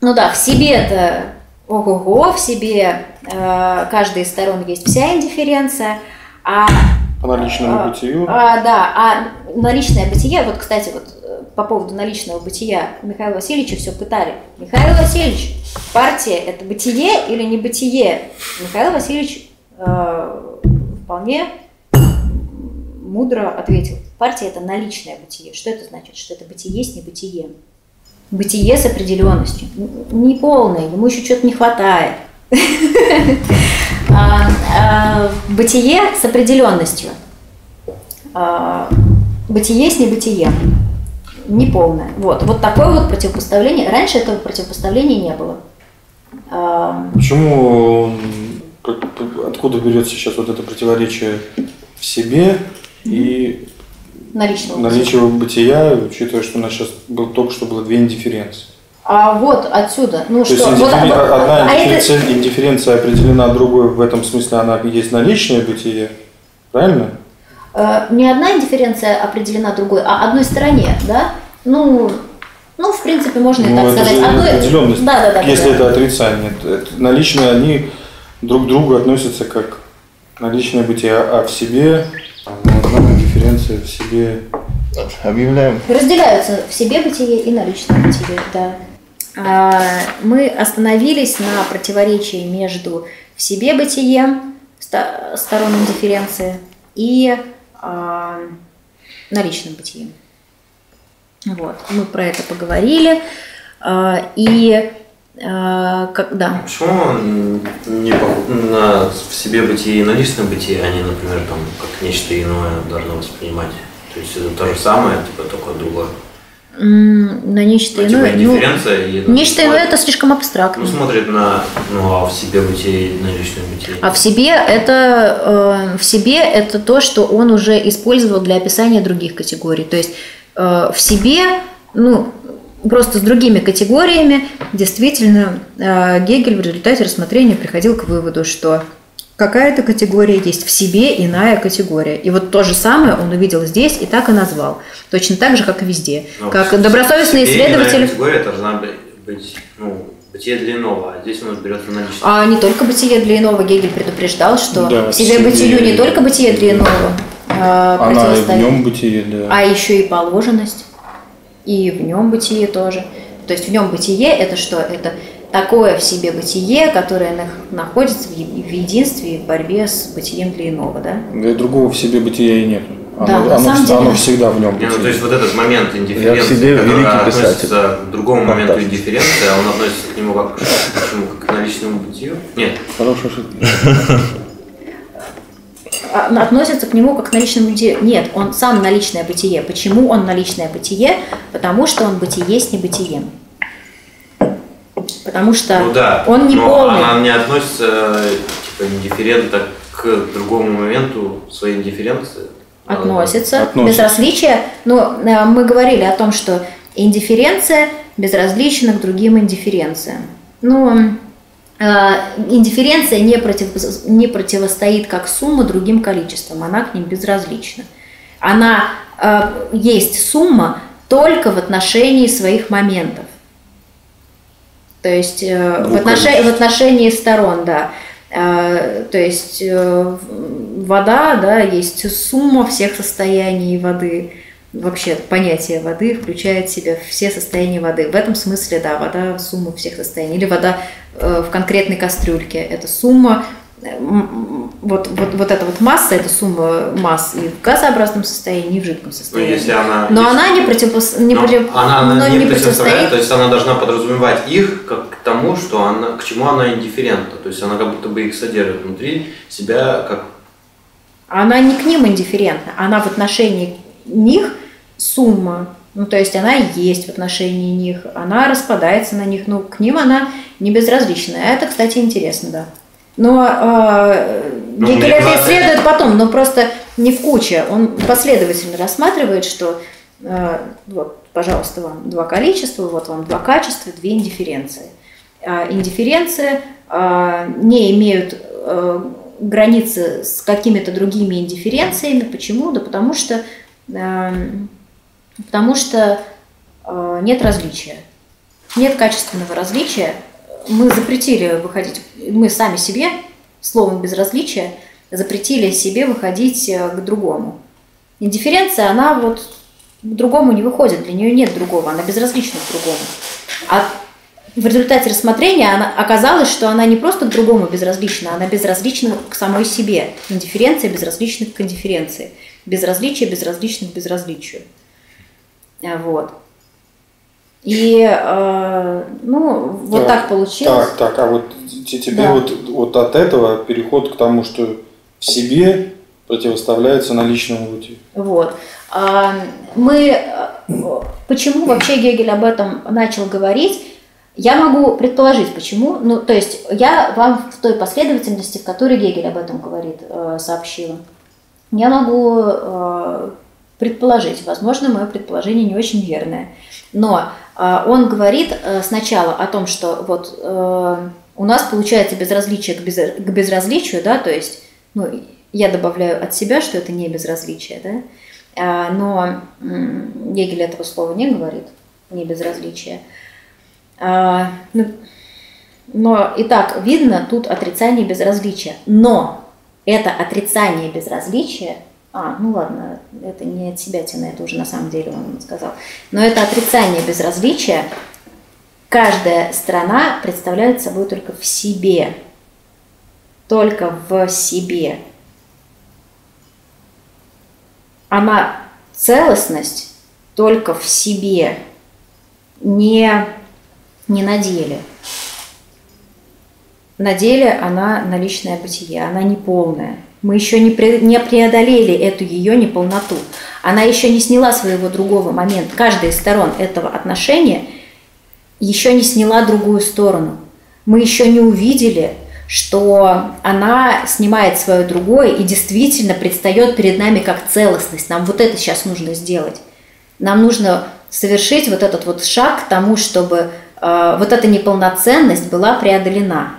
ну да, в себе-то ого-го, в себе э, каждой из сторон есть вся индифференция, а По наличному А, бытию. А, да, а наличное бытие, вот, кстати, вот по поводу наличного бытия Михаила Васильевича все пытали. Михаил Васильевич, партия – это бытие или не бытие? Михаил Васильевич э, вполне мудро ответил. Партия – это наличное бытие. Что это значит? Что это бытие есть не бытие. Бытие с определенностью. Не полное, ему еще что-то не хватает. А, а, Бытие с определенностью. А, Бытие с небытием. Неполное. Вот. Вот такое вот противопоставление. Раньше этого противопоставления не было. А, Почему, как- откуда берется сейчас вот это противоречие в себе и Наличного наличие бытия, учитывая, что у нас сейчас был, только что было две индифференции. А вот отсюда. Ну То есть что, вот, индифферен- вот- одна а это- индифференция, индифференция определена другой, в этом смысле она есть наличное бытие, правильно? Э, не одна индифференция определена другой, а одной стороне, да? Ну, ну в принципе, можно и Ну, так это сказать. Одной- определенность. Да, да, да. Если да. это отрицание, то это наличные, они друг к другу относятся как наличное бытие, а в себе ну, одна дифференция в себе. Объявляем. Разделяются в себе бытие и наличное бытие, да. А, Мы остановились на противоречии между в себе бытием, сторон индифференции, и наличным бытием. Вот, мы про это поговорили. А, И а, как, да, Почему не на в себе бытие и на личном бытие, они, например, там как нечто иное должны воспринимать? То есть это то же самое, типа только другое. На нечто Ну, типа иное. ну, индифференция и Нечто иное это слишком абстрактно. Ну, смотрит на, ну, а в себе бытие на личном бытие. А в себе это э, в себе это то, что он уже использовал для описания других категорий. То есть э, в себе, ну просто с другими категориями, действительно э, Гегель в результате рассмотрения приходил к выводу, что какая-то категория есть в себе иная категория. И вот то же самое он увидел здесь и так и назвал. Точно так же, как и везде. Ну, как в добросовестный исследователь. категория должна быть- ну, бытие для иного, а здесь он берется на. А не только бытие для иного, Гегель предупреждал, что Да, в себе бытию не только бытие для иного а, Она и в нем бытие, да. а еще и положенность, и в нем бытие тоже. То есть в нем бытие это что? Это такое в себе бытие, которое нах- находится в единстве и в борьбе с бытием для иного, да? Да и другого в себе бытия и нет. Оно, Да, на оно, самом деле. оно всегда в нем Не, ну, то есть вот этот момент Я индифференции, себе который относится писатель. к другому моменту Фантастик. индифференции, а он относится к нему как, почему, как к наличному бытию? Нет, Хорошая шутка. А, Относится к нему как к наличному бытию. Нет, он сам наличное бытие. Почему он наличное бытие? Потому что он бытие с небытием. Потому что ну да, он не но полный. она не относится типа индифферентно к другому моменту своей индифференции. Относится. Относится. Безразличие. Ну, э, мы говорили о том, что индифференция безразлична к другим индифференциям. Ну, э, индифференция не, против- не противостоит как сумма другим количествам, она к ним безразлична. Она э, есть сумма только в отношении своих моментов. То есть э, в, отношении, в отношении сторон, да. Э, То есть э, вода, да, есть сумма всех состояний воды. Вообще понятие воды включает в себя все состояния воды. В этом смысле, да, вода сумма всех состояний. Или вода в конкретной кастрюльке. Это сумма, вот, вот, вот эта вот масса, это сумма масс и в газообразном состоянии, и в жидком Ну, состоянии. если она... Но если- она не, противопос... не, но против- она но не, не противостоит, то есть она должна подразумевать их как к тому, что она, к чему она индифферентна. То есть она как будто бы их содержит внутри себя как Она не к ним индифферентна, она в отношении них сумма Ну, то есть она есть в отношении них, она распадается на них, но к ним она не безразличная. Это, кстати, интересно, да. Но э, ну, Гегель это исследует потом, но просто не в куче. Он последовательно рассматривает, что э, вот, пожалуйста, вам два количества, вот вам два качества, две индифференции. Э, индифференции э, не имеют э, границы с какими-то другими индифференциями. Почему? Да потому что, э, потому что э, нет различия. Нет качественного различия. Мы запретили выходить, мы сами себе, словом безразличия, запретили себе выходить э, к другому. Индифференция, она вот к другому не выходит, для нее нет другого, она безразлична к другому. А в результате рассмотрения она, оказалось, что она не просто к другому безразлична, она безразлична к самой себе. Индифференция безразлична к индифференции. Безразличие безразлично к безразличию. А, вот. И, э, ну, вот так, так получилось. Так, так, а вот тебе да. вот, вот от этого переход к тому, что в себе противоставляется наличному пути. Вот. А, мы, э, почему вообще Гегель об этом начал говорить? Я могу предположить, почему. Ну, то есть я вам в той последовательности, в которой Гегель об этом говорит, э, сообщила. Я могу э, предположить, возможно, мое предположение не очень верное, но он говорит сначала о том, что вот у нас получается безразличие к, без, к безразличию, да, то есть, ну, я добавляю от себя, что это не безразличие, да, но Гегель этого слова не говорит, не безразличие. А, ну, но и так видно тут отрицание безразличия. Но это отрицание безразличия, а, ну ладно, это не от себя тяна, это уже на самом деле он сказал, но это отрицание безразличия, каждая страна представляет собой только в себе, только в себе. Она целостность только в себе, не не на деле. На деле она наличное бытие, она не полная. Мы еще не, пре, не преодолели эту ее неполноту. Она еще не сняла своего другого момента. Каждая из сторон этого отношения еще не сняла другую сторону. Мы еще не увидели, что она снимает свое другое и действительно предстает перед нами как целостность. Нам вот это сейчас нужно сделать. Нам нужно совершить вот этот вот шаг к тому, чтобы Э, вот эта неполноценность была преодолена.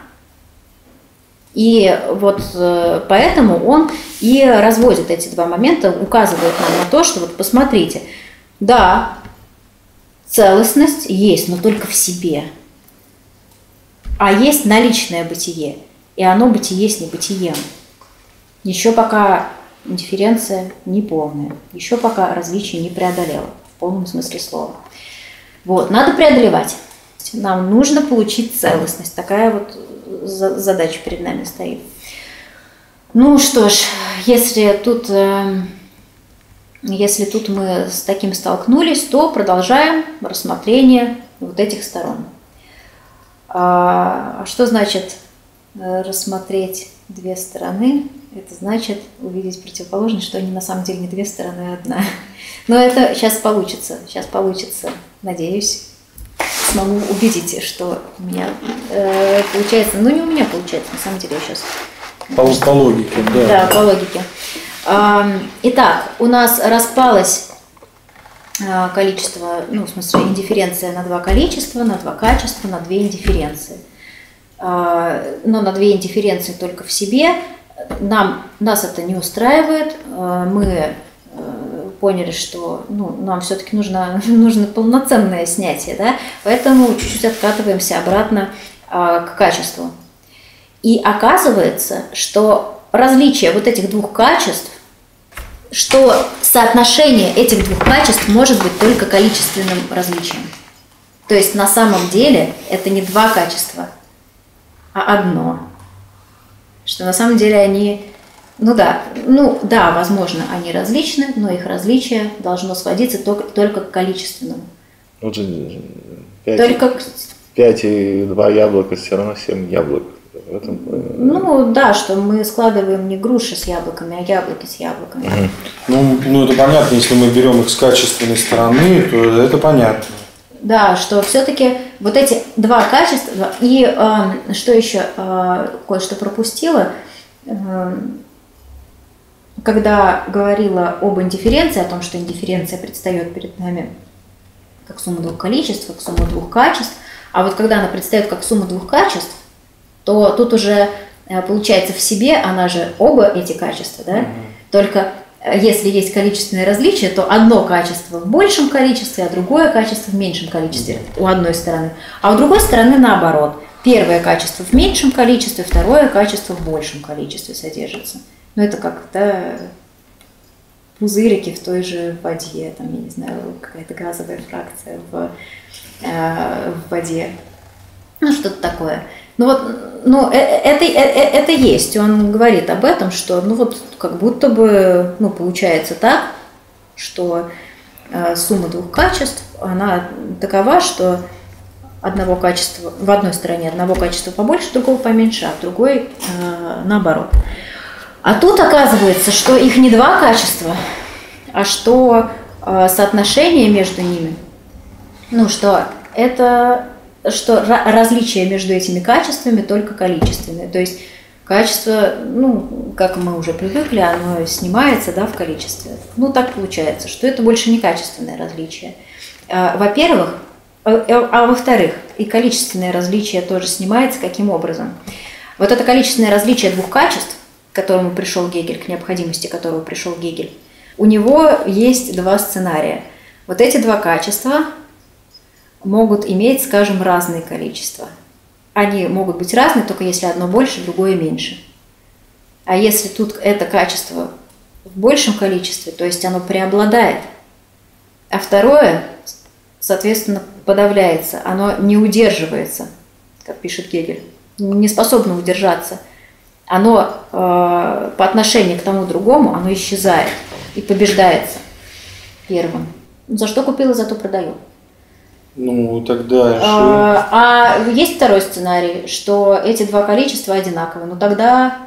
И вот э, поэтому он и разводит эти два момента, указывает нам на то, что вот посмотрите, да, целостность есть, но только в себе. А есть наличное бытие, и оно бытие с небытием. Еще пока дифференция не полная, еще пока различие не преодолело в полном смысле слова. Вот, надо преодолевать. Нам нужно получить целостность. Такая вот задача перед нами стоит. Ну что ж, если тут, э, если тут мы с таким столкнулись, то продолжаем рассмотрение вот этих сторон. А что значит э, рассмотреть две стороны? Это значит увидеть противоположность, что они на самом деле не две стороны, а одна. Но это сейчас получится, сейчас получится, надеюсь смогу убедить, что у меня э, получается, ну не у меня получается, на самом деле я сейчас... По, по логике, да. Да, по логике. Итак, у нас распалось а, количество, ну, в смысле, индифференция на два количества, на два качества, на две индифференции. А, но на две индифференции только в себе. Нам, нас это не устраивает. А, мы поняли, что ну, нам все-таки нужно, нужно полноценное снятие, да? поэтому чуть-чуть откатываемся обратно а, к качеству. И оказывается, что различие вот этих двух качеств, что соотношение этих двух качеств может быть только количественным различием. То есть на самом деле это не два качества, а одно. Что на самом деле они ну да, ну да, возможно, они различны, но их различие должно сводиться только, только к количественному. Вот же 5, только 5 и 2 яблока все равно 7 яблок. В этом плане. Ну да, что мы складываем не груши с яблоками, а яблоки с яблоками. Угу. Ну, ну это понятно, если мы берем их с качественной стороны, то это понятно. Да, что все-таки вот эти два качества, и э, что еще, э, кое-что пропустила, э, когда говорила об индифференции, о том, что индифференция предстает перед нами как сумма двух количеств, как сумма двух качеств, а вот когда она предстает как сумма двух качеств, то тут уже э, получается в себе, она же оба эти качества, да, mm-hmm. только Э, если есть количественное различие, то одно качество в большем количестве, а другое качество в меньшем количестве у одной стороны. А у другой стороны наоборот. Первое качество в меньшем количестве, второе качество в большем количестве содержится. Но это как то пузырики в той же воде, там, я не знаю, какая-то газовая фракция в, э, в воде. Ну, что-то такое. Ну вот, ну, э, э, это, э, это есть. Он говорит об этом, что, ну вот, как будто бы, ну, получается так, что сумма двух качеств, она такова, что одного качества, в одной стороне одного качества побольше, другого поменьше, а в другой э, наоборот. А тут оказывается, что их не два качества, а что э, соотношение между ними, ну что это что различие между этими качествами только количественное. То есть качество, ну, как мы уже привыкли, оно снимается да, в количестве. Ну, так получается, что это больше не качественное различие. А, во-первых, а, а, а во-вторых, и количественное различие тоже снимается каким образом? Вот это количественное различие двух качеств, к которому пришел Гегель, к необходимости которого пришел Гегель, у него есть два сценария. Вот эти два качества могут иметь, скажем, разные количества. Они могут быть разные, только если одно больше, другое меньше. А если тут это качество в большем количестве, то есть оно преобладает, а второе, соответственно, подавляется, оно не удерживается, как пишет Гегель, не способно удержаться. Оно э, по отношению к тому другому, оно исчезает и побеждается первым. За что купила, зато продаю. Ну, тогда... А, а есть второй сценарий, что эти два количества одинаковы. Ну, тогда...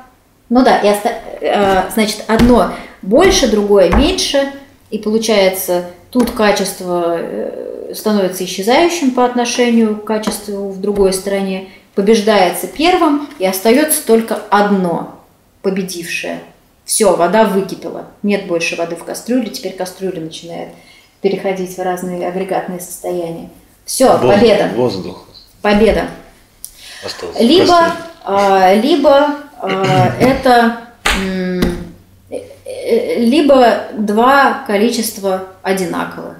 Ну да, и оста... А, значит, одно больше, другое меньше, и получается, тут качество э, становится исчезающим по отношению к качеству в другой стороне, побеждается первым, и остается только одно победившее. Все, вода выкипела, нет больше воды в кастрюле, теперь кастрюля начинает переходить в разные агрегатные состояния. Все, Воздух, победа. Воздух. Победа. Остался. Либо, а, либо а, это э, либо два количества одинаковые.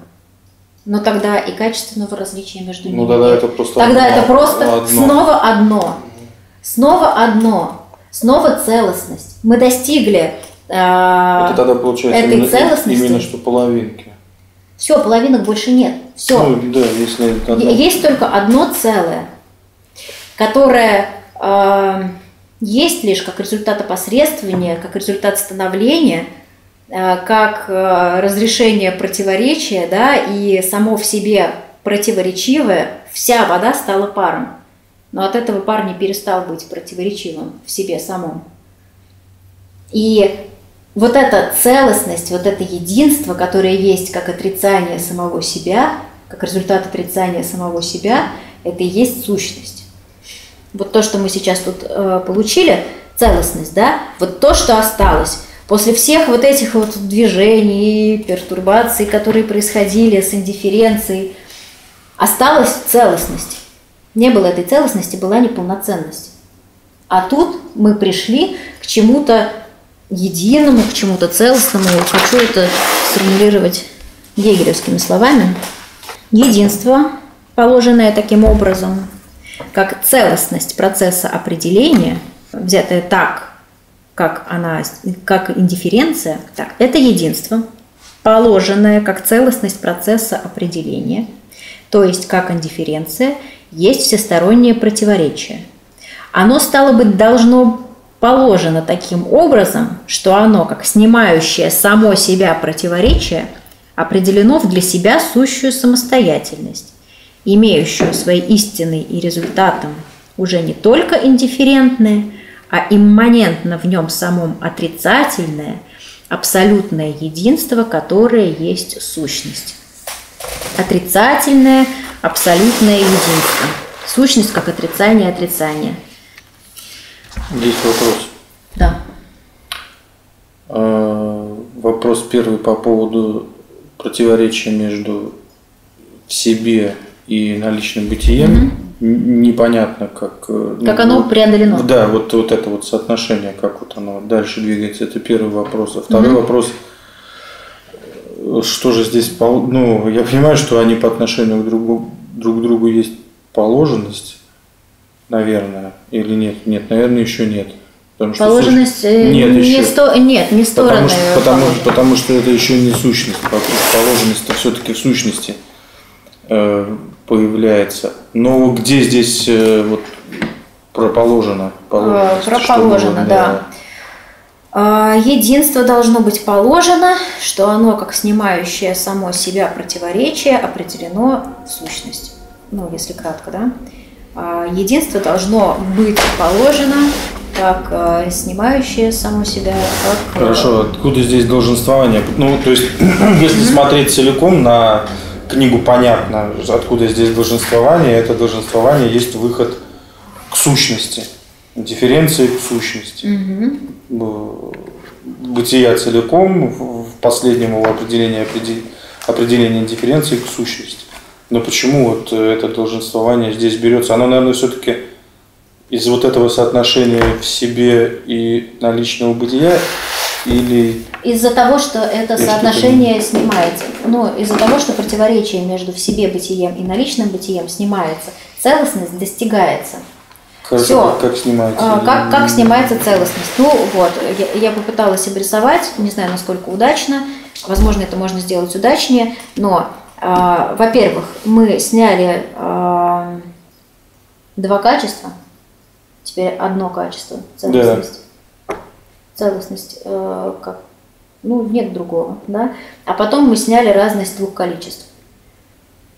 Но тогда и качественного различия между ну, ними. Ну тогда это просто. Тогда одно, это просто одно. снова одно. Снова одно. Снова целостность. Мы достигли э, это тогда получается этой именно, целостности. Именно что половинки. Все, половинок больше нет. Все. Ну, да, если одно. Есть только одно целое, которое э, есть лишь как результат опосредствования, как результат становления, как э, разрешение противоречия, да, и само в себе противоречивое, вся вода стала паром. Но от этого пар не перестал быть противоречивым в себе самом. И вот эта целостность, вот это единство, которое есть как отрицание самого себя, как результат отрицания самого себя, это и есть сущность. Вот то, что мы сейчас тут э, получили, целостность, да, вот то, что осталось. После всех вот этих вот движений, пертурбаций, которые происходили с индифференцией, осталась целостность. Не было этой целостности, была неполноценность. А тут мы пришли к чему-то единому, к чему-то целостному. Хочу это сформулировать гегелевскими словами. Единство, положенное таким образом, как целостность процесса определения, взятое так, как она, как индифференция, так, это единство, положенное как целостность процесса определения, то есть как индифференция, есть всестороннее противоречие. Оно, стало быть, должно положено таким образом, что оно, как снимающее само себя противоречие, определено в для себя сущую самостоятельность, имеющую своей истиной и результатом уже не только индифферентное, а имманентно в нем самом отрицательное, абсолютное единство, которое есть сущность. Отрицательное, абсолютное единство. Сущность как отрицание отрицания. Есть вопрос. Да. А, вопрос первый по поводу противоречия между в себе и наличным бытием. Угу. Непонятно, как... Э, как ну, оно преодолено. Да, вот, вот это вот соотношение, как вот оно дальше двигается, это первый вопрос. А второй угу. вопрос, что же здесь... Ну, я понимаю, что они по отношению к другу, друг к другу есть положенность, наверное, или нет? Нет, наверное, еще нет. Потому что Положенность суш... Э, нет, не, еще... сто... нет, не стороны. Потому что, потому, потому что это еще не сущность. Положенность-то все-таки в сущности э, появляется. Но где здесь э, вот проположено? Проположено, да. да. Единство должно быть положено, что оно, как снимающее само себя противоречие, определено в сущность. Ну, если кратко, да. А, единство должно быть положено как э, снимающее само себя, как... Э, Хорошо, откуда здесь долженствование? Ну, то есть, если смотреть целиком на книгу, понятно, откуда здесь долженствование. Это долженствование есть выход к сущности, дифференции к сущности. Угу. Бытия целиком в последнем его определении определение дифференции к сущности. Но почему вот это долженствование здесь берется? Оно, наверное, все-таки из вот этого соотношения в себе и наличного бытия или... Из-за того, что это соотношение снимается. Ну, из-за того, что противоречие между в себе бытием и наличным бытием снимается. Целостность достигается. Хорошо, Все. Как, как снимается? А, как, как снимается целостность? Ну вот, я, я попыталась обрисовать, не знаю, насколько удачно. Возможно, это можно сделать удачнее, но, э, во-первых, мы сняли э, два качества – Теперь одно качество, целостность. Да. Целостность, э, как, ну, нет другого, да. А потом мы сняли разность двух количеств.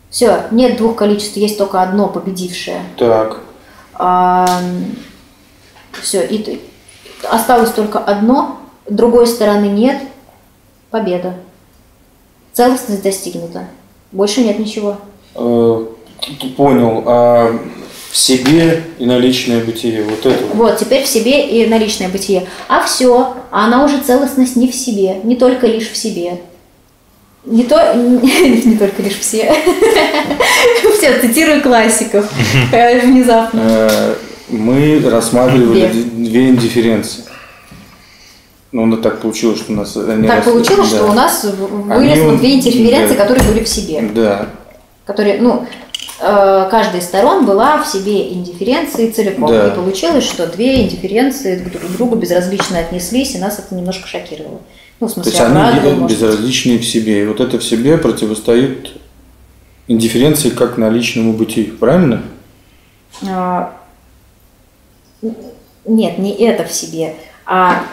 Все, нет двух количеств, есть только одно победившее. Так. А, все, и осталось только одно, другой стороны нет, победа. Целостность достигнута. Больше нет ничего. Э, понял. А в себе и наличное бытие. Вот это. Вот, теперь в себе и наличное бытие. А все, а она уже целостность не в себе, не только лишь в себе. Не, то, не только лишь все. Все, цитирую классиков э, внезапно. Э, мы рассматривали две индифференции. Ну, ну, так получилось, что у нас... Они так рас... получилось, да. что у нас вылезло две интерференции, да. которые были в себе. Да. Которые, ну, каждой из сторон была в себе индифференции целиком. Да. И получилось, что две индифференции друг к другу безразлично отнеслись, и нас это немножко шокировало. Ну, в смысле, То есть они безразличные в себе. И вот это в себе противостоит индифференции как наличному бытию, правильно? А, нет, не это в себе, а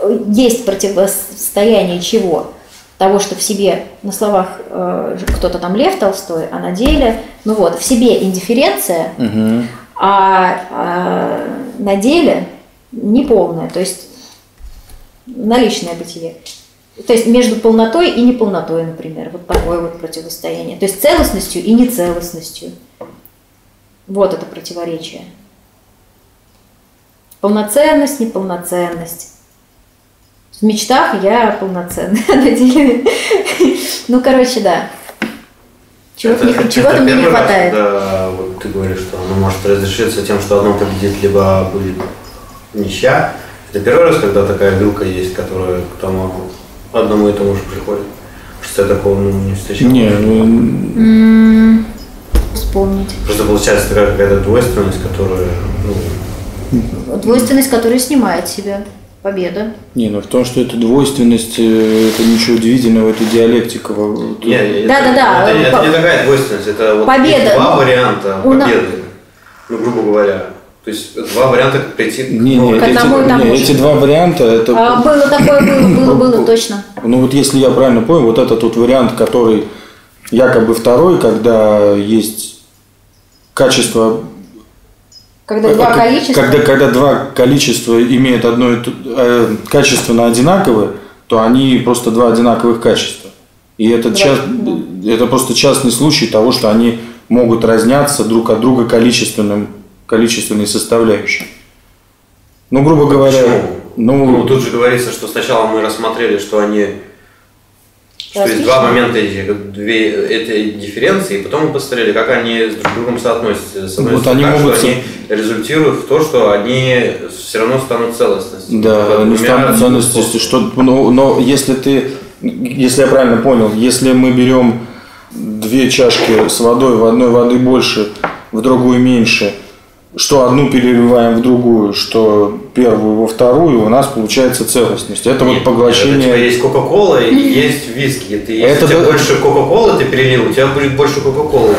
э, есть противостояние чего? Того, что в себе на словах э, кто-то там Лев Толстой, а на деле, ну вот, в себе индифференция, угу. а, а на деле неполная, то есть наличное бытие. То есть между полнотой и неполнотой, например, вот такое вот противостояние. То есть целостностью и нецелостностью. Вот это противоречие. Полноценность, неполноценность. В мечтах я полноценная, на деле. Ну, короче, да. Чего-то, это, не, чего-то мне не хватает. Раз, когда вот ты говоришь, что оно может разрешиться тем, что одно победит, либо будет ничья. Это первый раз, когда такая вилка есть, которая к тому одному и тому же приходит. Что я такого ну, не встречал. Не, ну... Вспомнить. Просто получается такая какая-то двойственность, которая... Ну... Двойственность, которая снимает себя победа. Не, ну в том, что это двойственность, э, это ничего удивительного, это диалектика. Не, да, да, да. Это, это, не такая двойственность, это вот победа. два варианта победы, ну, грубо говоря. То есть два варианта как прийти не, не, к одному эти, и тому не, эти два варианта это. А, было такое, было, было, было точно. Ну вот если я правильно понял, вот этот вот вариант, который якобы второй, когда есть качество Когда два количества. Когда, когда два количества имеют одно и то, э, качественно одинаковые, то они просто два одинаковых качества. И это, да, част, да. это просто частный случай того, что они могут разнятся друг от друга количественным, количественной составляющей. Ну, грубо говоря, Почему? ну, ну, тут же говорится, что сначала мы рассмотрели, что они что есть два момента этих, две этой дифференции, и потом мы посмотрели, как они с друг другом соотносятся. С одной вот они так, могут... что они результируют в то, что они все равно станут целостностью. Да, они станут целостностью, что, но, но если ты, если я правильно понял, если мы берем две чашки с водой, в одной воды больше, в другую меньше, что одну переливаем в другую, что первую во вторую, у нас получается целостность. Это Нет, вот поглощение. Это, у тебя есть Кока-Кола и есть виски. Ты, если это у тебя да... больше Кока-Колы ты перелил, у тебя будет больше Кока-Колы.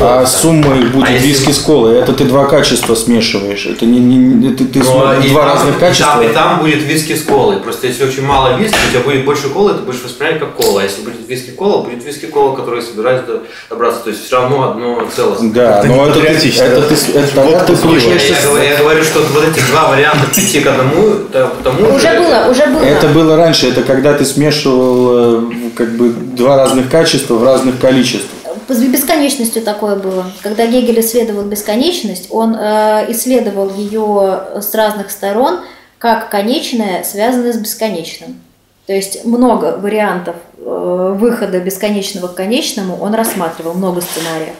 А суммой будет а виски если... с колой. Это ты два качества смешиваешь. Это не, не это ты ну, а два там, разных качества. И там, и там будет виски с колой. Просто если очень мало виски, у тебя будет больше колы, ты будешь воспринимать как кола. А если будет виски кола, будет виски кола, которая собирается добраться. То есть все равно одно целостное. Да, но это, это, это, это, это, ты получаешь. Я, я говорю, что вот эти два варианта прийти к одному, тому Уже было, уже было. Это было раньше, это когда ты смешивал э, как бы два разных качества в разных количествах. С бесконечностью такое было. Когда Гегель исследовал бесконечность, он э, исследовал ее с разных сторон, как конечное связано с бесконечным. То есть много вариантов э, выхода бесконечного к конечному он рассматривал, много сценариев.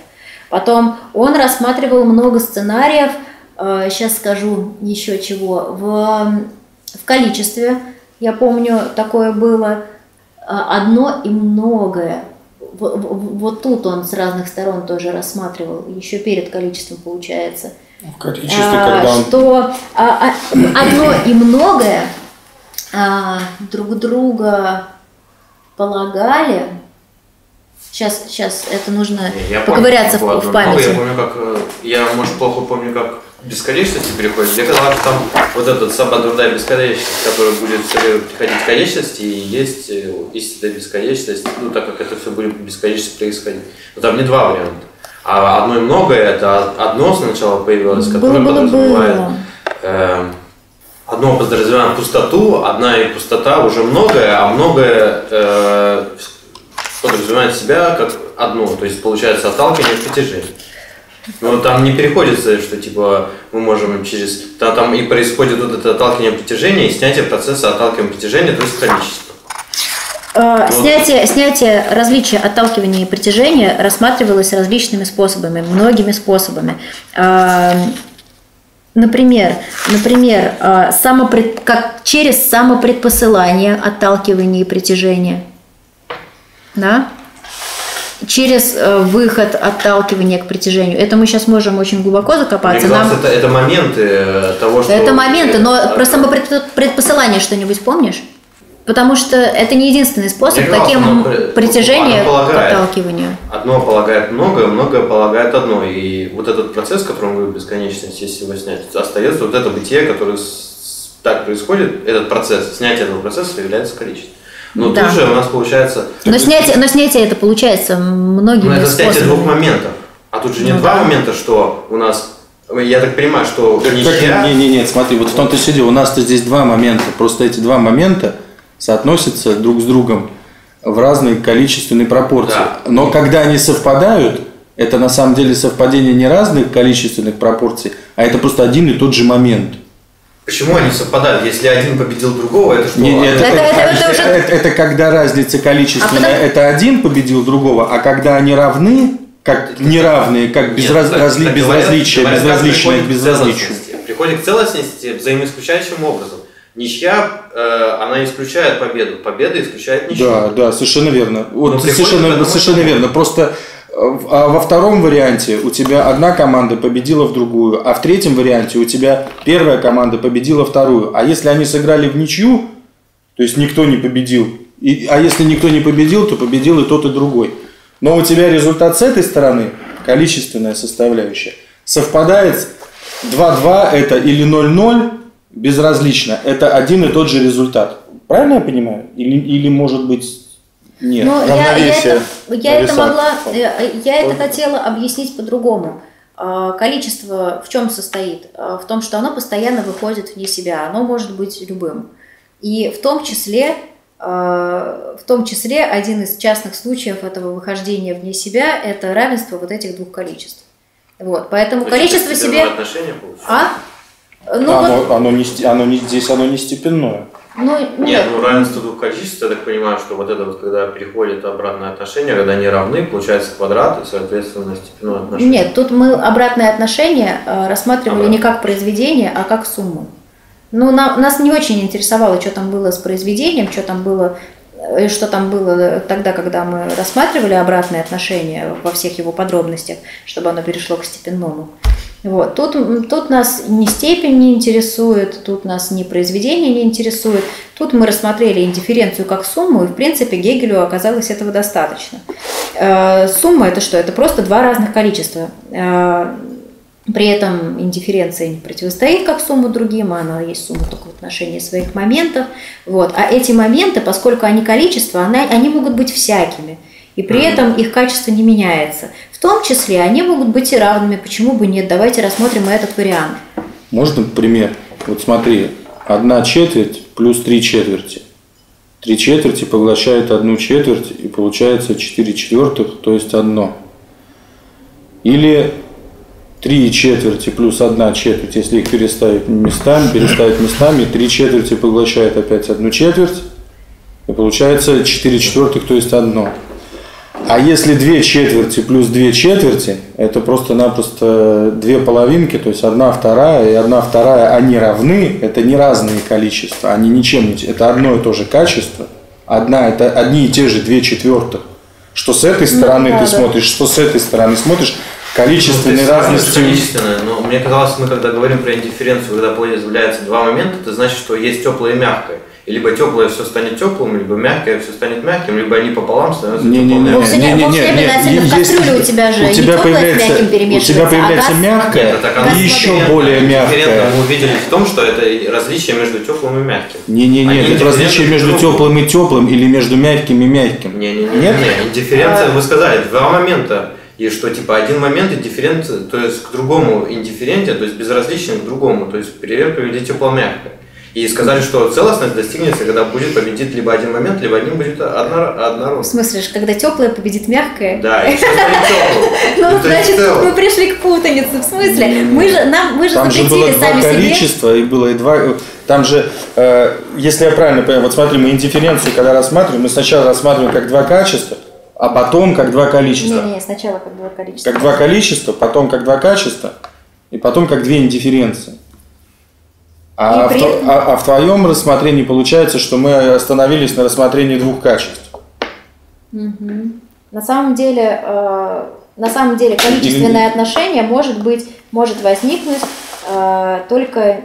Потом он рассматривал много сценариев, сейчас э, скажу еще чего, в, в количестве, я помню, такое было э, одно и многое. Вот тут он с разных сторон тоже рассматривал, еще перед количеством получается. В количестве, а, когда он... Что а, а, одно и многое а, друг друга полагали, Сейчас, сейчас это нужно я поковыряться помню, в, в памяти. Я помню, как э, я, может, плохо помню, как бесконечности переходит. Я когда там вот этот сама другая бесконечность, которая будет приходить к конечности, и есть э, истинная бесконечность, ну, так как это все будет бесконечно происходить. Но там не два варианта. А одно и многое, это одно сначала появилось, которое было, подразумевает... Было. Э, одно подразумевает пустоту, одна и пустота уже многое, а многое э, подразумевает себя как одно, то есть получается отталкивание в притяжение. Но там не переходится, что типа мы можем через... Там, там и происходит вот это отталкивание притяжения и снятие процесса отталкивания притяжения, то есть. А, вот. Снятие, снятие различия отталкивания и притяжения рассматривалось различными способами, многими способами. А, например, например а, самопред, как через самопредпосылание отталкивания и притяжения. Да? Через э, выход отталкивания к притяжению. Это мы сейчас можем очень глубоко закопаться. Мне Нам... это, это моменты э, того, что... Это моменты, но это... про самопредпосылание что-нибудь помнишь? Потому что это не единственный способ, Мне каким притяжение к отталкиванию. Одно полагает многое, многое полагает одно. И вот этот процесс, который мы говорим бесконечность, если его снять, остается вот это бытие, которое так происходит, этот процесс, снятие этого процесса является количеством. Но да. тут же у нас получается... Но снятие, но снятие это получается многими Ну, это снятие двух моментов. А тут же не ну, два да. момента, что у нас я так понимаю, что так, ничья... Не, не, нет, смотри, вот в том-то сиди, у нас-то здесь два момента. Просто эти два момента соотносятся друг с другом в разные количественные пропорции. Да. Но когда они совпадают, это на самом деле совпадение не разных количественных пропорций, а это просто один и тот же момент. Почему они совпадают? Если один победил другого, это что? Не, это, это, это, это, уже... это, это когда разница количественная, а это один победил другого, а когда они равны, как неравные, как безраз... Нет, разли... так, безразличие, говорят, безразличное к безразличию. Приходит к целостности взаимоисключающим образом. Ничья, э, она исключает победу, победа исключает ничью. Да, да, совершенно верно. Вот совершенно, совершенно верно. Просто а во втором варианте у тебя одна команда победила в другую, а в третьем варианте у тебя первая команда победила вторую. А если они сыграли в ничью, то есть никто не победил, и, а если никто не победил, то победил и тот, и другой. Но у тебя результат с этой стороны, количественная составляющая, совпадает 2-2 это или 0-0, безразлично, это один и тот же результат. Правильно я понимаю? Или, или может быть нет, Но я, я, это, я это могла, я это хотела объяснить по-другому. А, количество в чем состоит? А, в том, что оно постоянно выходит вне себя, оно может быть любым. И в том числе, а, в том числе один из частных случаев этого выхождения вне себя – это равенство вот этих двух количеств. Вот, поэтому То количество себе... А? Ну, оно, вот... оно, не, оно не, здесь оно не степенное. Ну, нет. нет, ну равенство двух количеств, я так понимаю, что вот это вот, когда переходит обратное отношение, когда они равны, получается квадрат и, соответственно, степенное отношение. Нет, тут мы обратное отношение э, рассматривали ага. не как произведение, а как сумму. Ну, на, нас не очень интересовало, что там было с произведением, что там было э, что там было тогда, когда мы рассматривали обратное отношение во всех его подробностях, чтобы оно перешло к степенному. Вот. Тут, тут нас ни степень не интересует, тут нас ни произведение не интересует. Тут мы рассмотрели индифференцию как сумму, и в принципе Гегелю оказалось этого достаточно. Э, сумма это что? Это просто два разных количества. Э, при этом индифференция не противостоит как сумму другим, она есть сумма только в отношении своих моментов. Вот. А эти моменты, поскольку они количество, они могут быть всякими. И при этом их качество не меняется. В том числе они могут быть и равными. Почему бы нет? Давайте рассмотрим этот вариант. Можно пример? Вот смотри, одна четверть плюс три четверти. Три четверти поглощают одну четверть и получается четыре четвертых, то есть одно. Или три четверти плюс одна четверть, если их переставить местами, переставить местами, три четверти поглощают опять одну четверть, и получается четыре четвертых, то есть одно. А если две четверти плюс две четверти, это просто-напросто две половинки, то есть одна вторая и одна вторая, они равны, это не разные количества, они ничем не... Это одно и то же качество, одна, это одни и те же две четвертых. Что с этой ну стороны ну, да, ты да. смотришь, что с этой стороны смотришь, количественной ну, разности. Количественная, но мне казалось, мы когда говорим про индифференцию, когда появляются два момента, это значит, что есть теплое и мягкое. И либо теплое все станет теплым, либо мягкое все станет мягким, либо они пополам становятся не, не, не, Вовсе не, не, не, не, в кастрюле у тебя же у тебя появляется, у тебя появляется а мягкое Нет, и еще более мягкое. Мы увидели в том, что это различие между теплым и мягким. Не, не, не, это различие между теплым и теплым или между мягким и мягким. Не, не, не, Нет? не, индифференция, вы сказали, два момента и что типа один момент индифферент, то есть к другому индифференте, то есть безразличен к другому, то есть пример приведи тепло-мягкое. И сказали, что целостность достигнется, когда будет победить либо один момент, либо один будет одна, однородный. В смысле, когда теплое победит мягкое? Да, и все. Ну, значит, мы пришли к путанице. В смысле? Мы же, нам, мы же Там же было два количества, и было и два... Там же, э, если я правильно понимаю, вот смотри, мы индифференцию, когда рассматриваем, мы сначала рассматриваем как два качества, а потом как два количества. Не, не, сначала как два количества. Как два количества, потом как два качества, и потом как две индифференции. А, в, а, а в твоем рассмотрении получается, что мы остановились на рассмотрении двух качеств. Угу. На самом деле, э, на самом деле количественное отношение может быть, может возникнуть э, только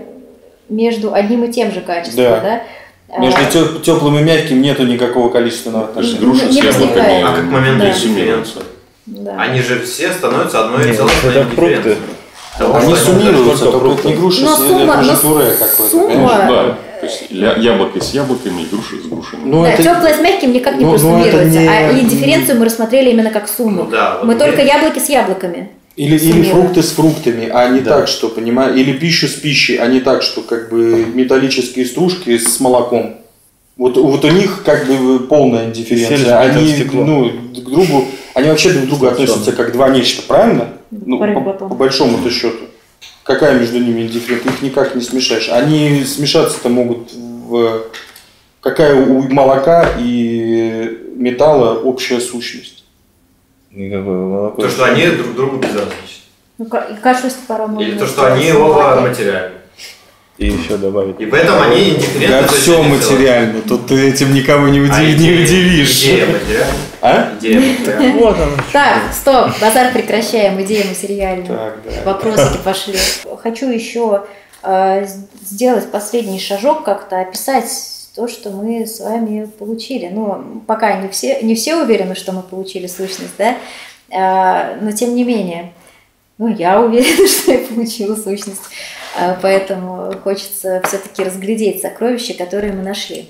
между одним и тем же качеством, да? да? Между а, теплым и мягким нету никакого количественного отношения. Груша с яблоками. А как момент да. Да. Они же все становятся одной и целостной Они суммируются, только это не груша, но сумма, это какое-то. Сумма... Да. То есть яблоко с яблоками и груши с грушами. Ну, да, это... теплое с мягким никак не ну, просуммируется. Не... А и дифференцию мы рассмотрели именно как сумму. Ну, да, вот мы только яблоки с яблоками. Или, или фрукты с фруктами, а не да. так, что, понимаешь, или пищу с пищей, а не так, что как бы металлические стружки с молоком. Вот, вот у них как бы полная индифференция. Они ну, к другу, они вообще друг к другу относятся как два нечто, правильно? Ну, по, по большому-то счету. Какая между ними индифферент? Их никак не смешаешь. Они смешаться-то могут в... Какая у молока и металла общая сущность? Никакое молоко. То, что они друг другу безразличны. Ну, и качество по Или то, что они оба материальны. И еще добавить. И в этом они индифферентны. Да все материально. Тут ты этим никого не, удив... а не удивишь. Идея материальна. А? Идея материальна. Вот он. Так, стоп, базар прекращаем, идея материальная. Так, да. Вопросики пошли. Хочу еще э, сделать последний шажок, как-то описать то, что мы с вами получили. Ну, пока не все, не все уверены, что мы получили сущность, да, э, но тем не менее. Ну, я уверена, что я получила сущность. А, поэтому хочется все-таки разглядеть сокровища, которые мы нашли.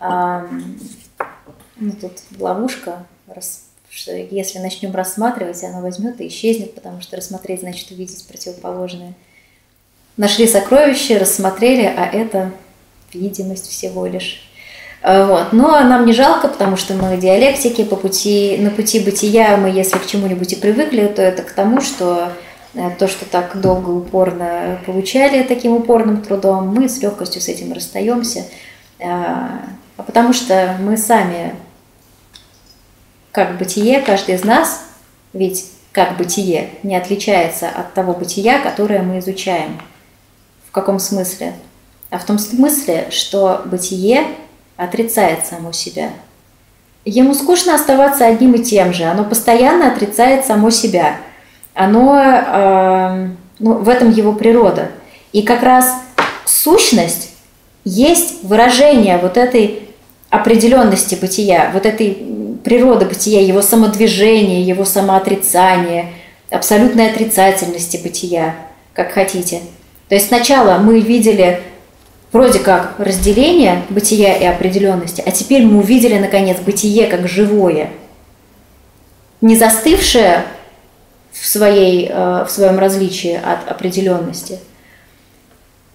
Ну, тут ловушка если начнем рассматривать, оно возьмет и исчезнет, потому что рассмотреть значит увидеть противоположное. Нашли сокровище, рассмотрели, а это видимость всего лишь. Э, вот. Но нам не жалко, потому что мы диалектики по пути, на пути бытия мы, если к чему-нибудь и привыкли, то это к тому, что то, что так долго упорно получали таким упорным трудом, мы с легкостью с этим расстаемся, э, а потому что мы сами, как бытие, каждый из нас, ведь как бытие не отличается от того бытия, которое мы изучаем. В каком смысле? А в том смысле, что бытие отрицает само себя. Ему скучно оставаться одним и тем же, оно постоянно отрицает само себя. Оно, э, ну, в этом его природа. И как раз сущность есть выражение вот этой определенности бытия, вот этой природы бытия, его самодвижения, его самоотрицания, абсолютной отрицательности бытия, как хотите. То есть сначала мы видели вроде как разделение бытия и определенности, а теперь мы увидели, наконец, бытие как живое, не застывшее в, своей, э, в своем различии от определенности,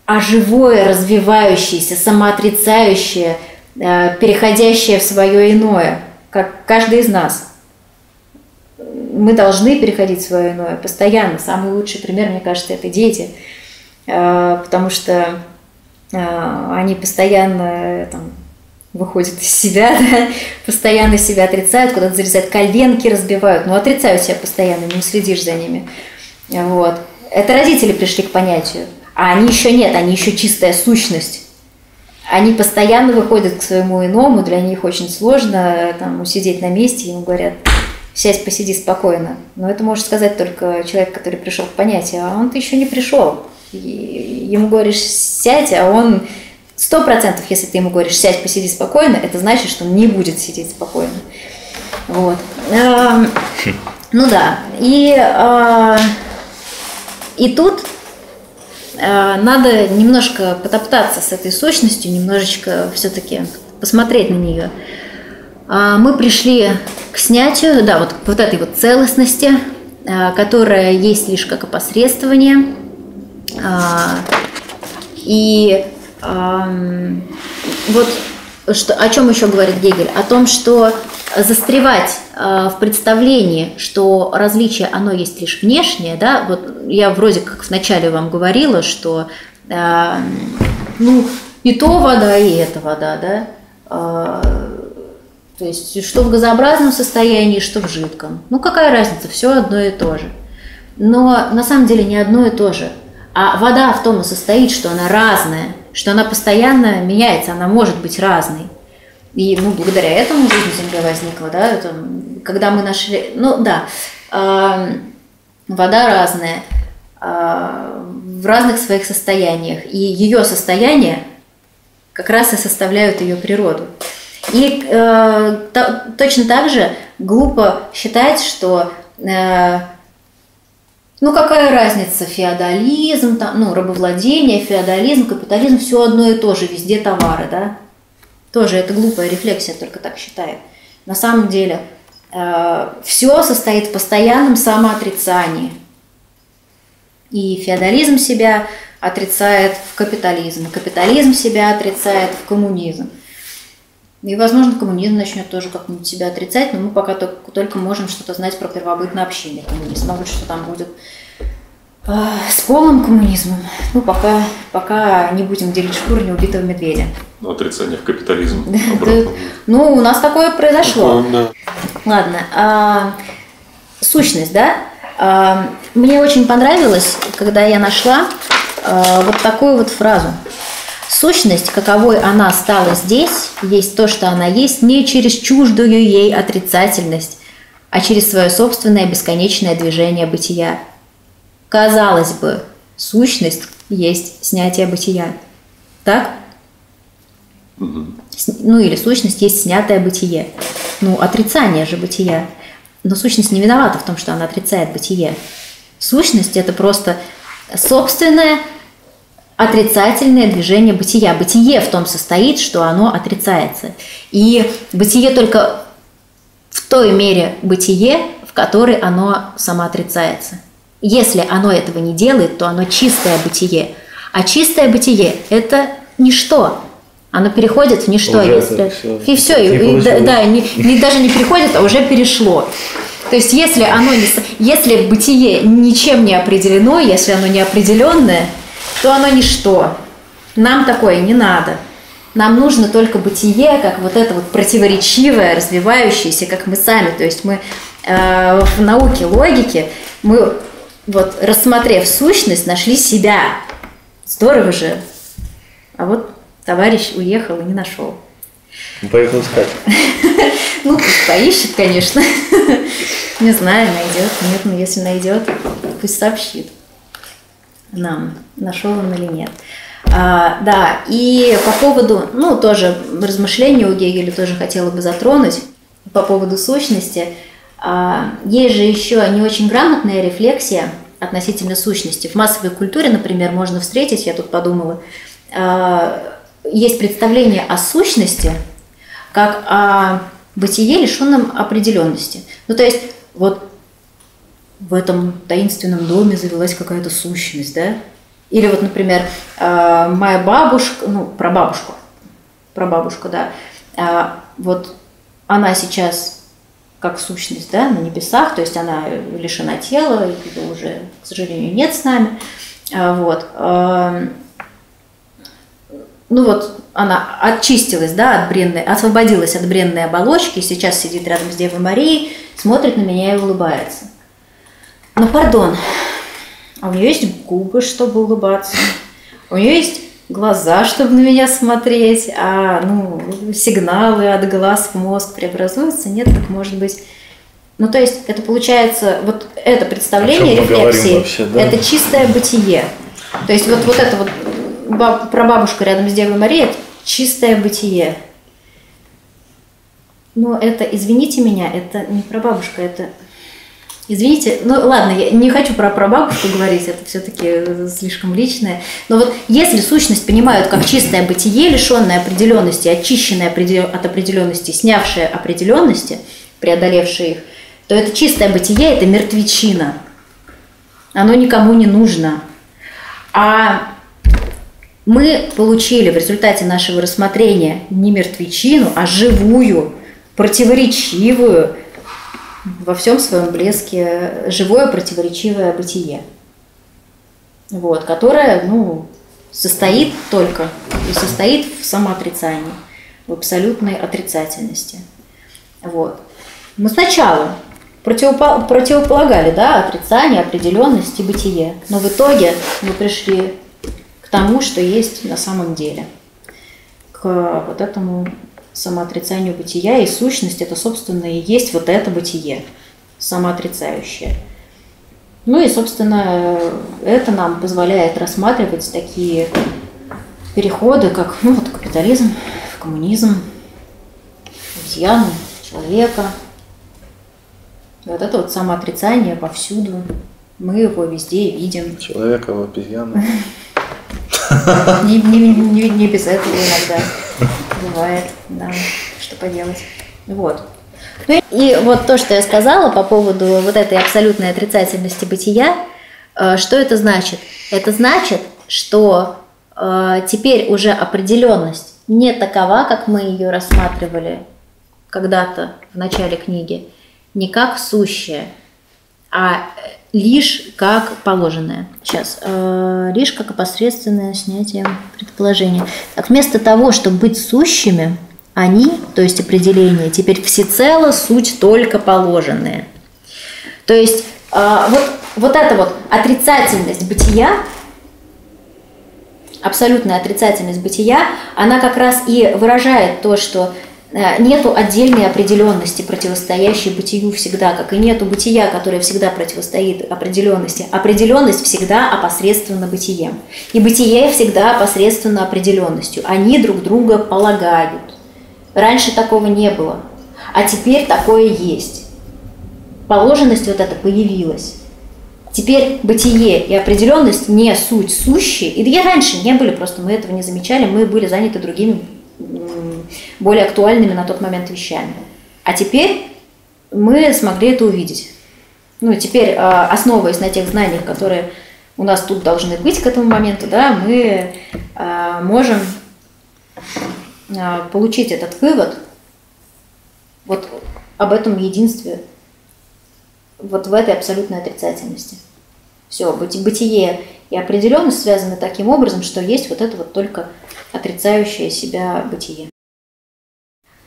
а живое, развивающееся, самоотрицающее, э, переходящее в свое иное, как каждый из нас. Мы должны переходить в свое иное постоянно. Самый лучший пример, мне кажется, это дети, э, потому что они постоянно там, выходят из себя, да, постоянно себя отрицают, куда-то залезают, коленки разбивают, ну отрицают себя постоянно, не следишь за ними. Вот. Это родители пришли к понятию, а они еще нет, они еще чистая сущность. Они постоянно выходят к своему иному, для них очень сложно там, усидеть на месте, им говорят, сядь, посиди спокойно. Но это может сказать только человек, который пришел к понятию, а он-то еще не пришел ему говоришь сядь, а он сто процентов, если ты ему говоришь сядь, посиди спокойно, это значит, что он не будет сидеть спокойно. Вот. Эм, ну да. И, э, и тут э, надо немножко потоптаться с этой сущностью, немножечко все-таки посмотреть на нее. А, мы пришли к снятию, да, вот, вот этой вот целостности, э, которая есть лишь как опосредствование – а, и вот что, о чем еще говорит Гегель? О том, что застревать э, в представлении, что различие, оно есть лишь внешнее, да, вот я вроде как вначале вам говорила, что э, ну, и то вода, и это вода, да, э, то есть что в газообразном состоянии, что в жидком. Ну какая разница, все одно и то же. Но на самом деле не одно и то же. А вода в том и состоит, что она разная, что она постоянно меняется, она может быть разной. И ну, благодаря этому жизнь Земли возникла, да, это, когда мы нашли, ну да, э, вода разная, э, в разных своих состояниях, и ее состояния как раз и составляют ее природу. И э, то, точно так же глупо считать, что э, ну какая разница, феодализм, там, ну рабовладение, феодализм, капитализм, все одно и то же, везде товары, да? Тоже это глупая рефлексия, только так считает. На самом деле э, все состоит в постоянном самоотрицании. И феодализм себя отрицает в капитализм, капитализм себя отрицает в коммунизм. И, возможно, коммунизм начнет тоже как-нибудь себя отрицать, но мы пока только, только можем что-то знать про первобытный общинный коммунизм. Может, что там будет э, с полным коммунизмом. Ну, пока, пока не будем делить шкуру неубитого медведя. Ну, отрицание в капитализм. Ну, у нас такое произошло. Ладно. А, сущность, да? А, мне очень понравилось, когда я нашла вот такую вот фразу – Сущность, каковой она стала здесь, есть то, что она есть, не через чуждую ей отрицательность, а через свое собственное бесконечное движение бытия. Казалось бы, сущность есть снятие бытия. Так? Угу. Ну или сущность есть снятое бытие. Ну, отрицание же бытия. Но сущность не виновата в том, что она отрицает бытие. Сущность это просто собственное отрицательное движение бытия. Бытие в том состоит, что оно отрицается. И бытие только в, той мере бытие, в которой оно самоотрицается. Если оно этого не делает, то оно чистое бытие. А чистое бытие – это ничто. Оно переходит в ничто, Уже если всё. и все, Не и, да, да, не, не- даже не переходит, а уже перешло. То есть, если оно не, если бытие ничем не определено, если оно неопределенное, то оно ничто. Нам такое не надо. Нам нужно только бытие, как вот это вот противоречивое, развивающееся, как мы сами. То есть мы э, в науке логики, мы вот рассмотрев сущность, нашли себя. Здорово же. А вот товарищ уехал и не нашел. Поехал искать. Ну, поищет, конечно. Не знаю, найдет. Нет, ну если найдет, пусть сообщит нам, нашел он или нет. А, да, и по поводу, ну, тоже размышления у Гегеля тоже хотела бы затронуть по поводу сущности. А, есть же еще не очень грамотная рефлексия относительно сущности. В массовой культуре, например, можно встретить, я тут подумала, а, есть представление о сущности как о бытие, лишенном определенности. Ну, то есть, вот в этом таинственном доме завелась какая-то сущность, да? Или вот, например, э, моя бабушка, ну, про бабушку, про бабушку, да, а, вот она сейчас как сущность, да, на небесах, то есть она лишена тела, ее уже, к сожалению, нет с нами, А, вот. Ну вот она очистилась, да, от бренной, освободилась от бренной оболочки, сейчас сидит рядом с Девой Марией, смотрит на меня и улыбается. Ну, пардон, а у нее есть губы, чтобы улыбаться, у нее есть глаза, чтобы на меня смотреть, а ну, сигналы от глаз в мозг преобразуются, нет, так может быть. Ну, то есть, это получается, вот это представление рефлексии, вообще, да? это чистое бытие. То есть, вот, вот это вот баб- прабабушка рядом с Девой Марией, это чистое бытие. Но это, извините меня, это не прабабушка, это... Извините, ну ладно, я не хочу про прабабушку говорить, это все-таки слишком личное. Но вот если сущность понимают как чистое бытие, лишенное определенности, очищенное от определенности, снявшее определенности, преодолевшее их, то это чистое бытие – это мертвечина. Оно никому не нужно. А мы получили в результате нашего рассмотрения не мертвечину, а живую, противоречивую, во всем своем блеске, живое противоречивое бытие. Вот, которое, ну, состоит только и состоит в самоотрицании, в абсолютной отрицательности. Вот. Мы сначала противопо- противополагали, да, отрицание, определенность и бытие, но в итоге мы пришли к тому, что есть на самом деле, к вот этому самоотрицанию бытия, и сущность это, собственно, и есть вот это бытие, самоотрицающее. Ну и, собственно, это нам позволяет рассматривать такие переходы, как ну, вот капитализм, коммунизм, обезьяну, человека. Вот это вот самоотрицание повсюду. Мы его везде видим. Человека в обезьяну. Не без этого иногда бывает, да, что поделать. Вот. Ну и- вот то, что я сказала по поводу вот этой абсолютной отрицательности бытия, э, что это значит? Это значит, что э, теперь уже определенность не такова, как мы ее рассматривали когда-то в начале книги, не как сущее, а лишь как положенное. Сейчас. э, лишь как опосредственное снятие предположения. Так, вместо того, чтобы быть сущими, они, то есть определение, теперь всецело суть только положенные. То есть э, вот, вот эта вот отрицательность бытия, абсолютная отрицательность бытия, она как раз и выражает то, что нету отдельной определенности, противостоящей бытию всегда, как и нету бытия, которое всегда противостоит определенности. Определенность всегда опосредственно бытием. И бытие всегда опосредственно определенностью. Они друг друга полагают. Раньше такого не было, а теперь такое есть. Положенность вот эта появилась. Теперь бытие и определенность не суть сущие. И я раньше не были, просто мы этого не замечали, мы были заняты другими более актуальными на тот момент вещами. А теперь мы смогли это увидеть. Ну, теперь, а, основываясь на тех знаниях, которые у нас тут должны быть к этому моменту, да, мы а, можем а, получить этот вывод вот об этом единстве, вот в этой абсолютной отрицательности. Все, бытие и определенность связаны таким образом, что есть вот это вот только отрицающее себя бытие.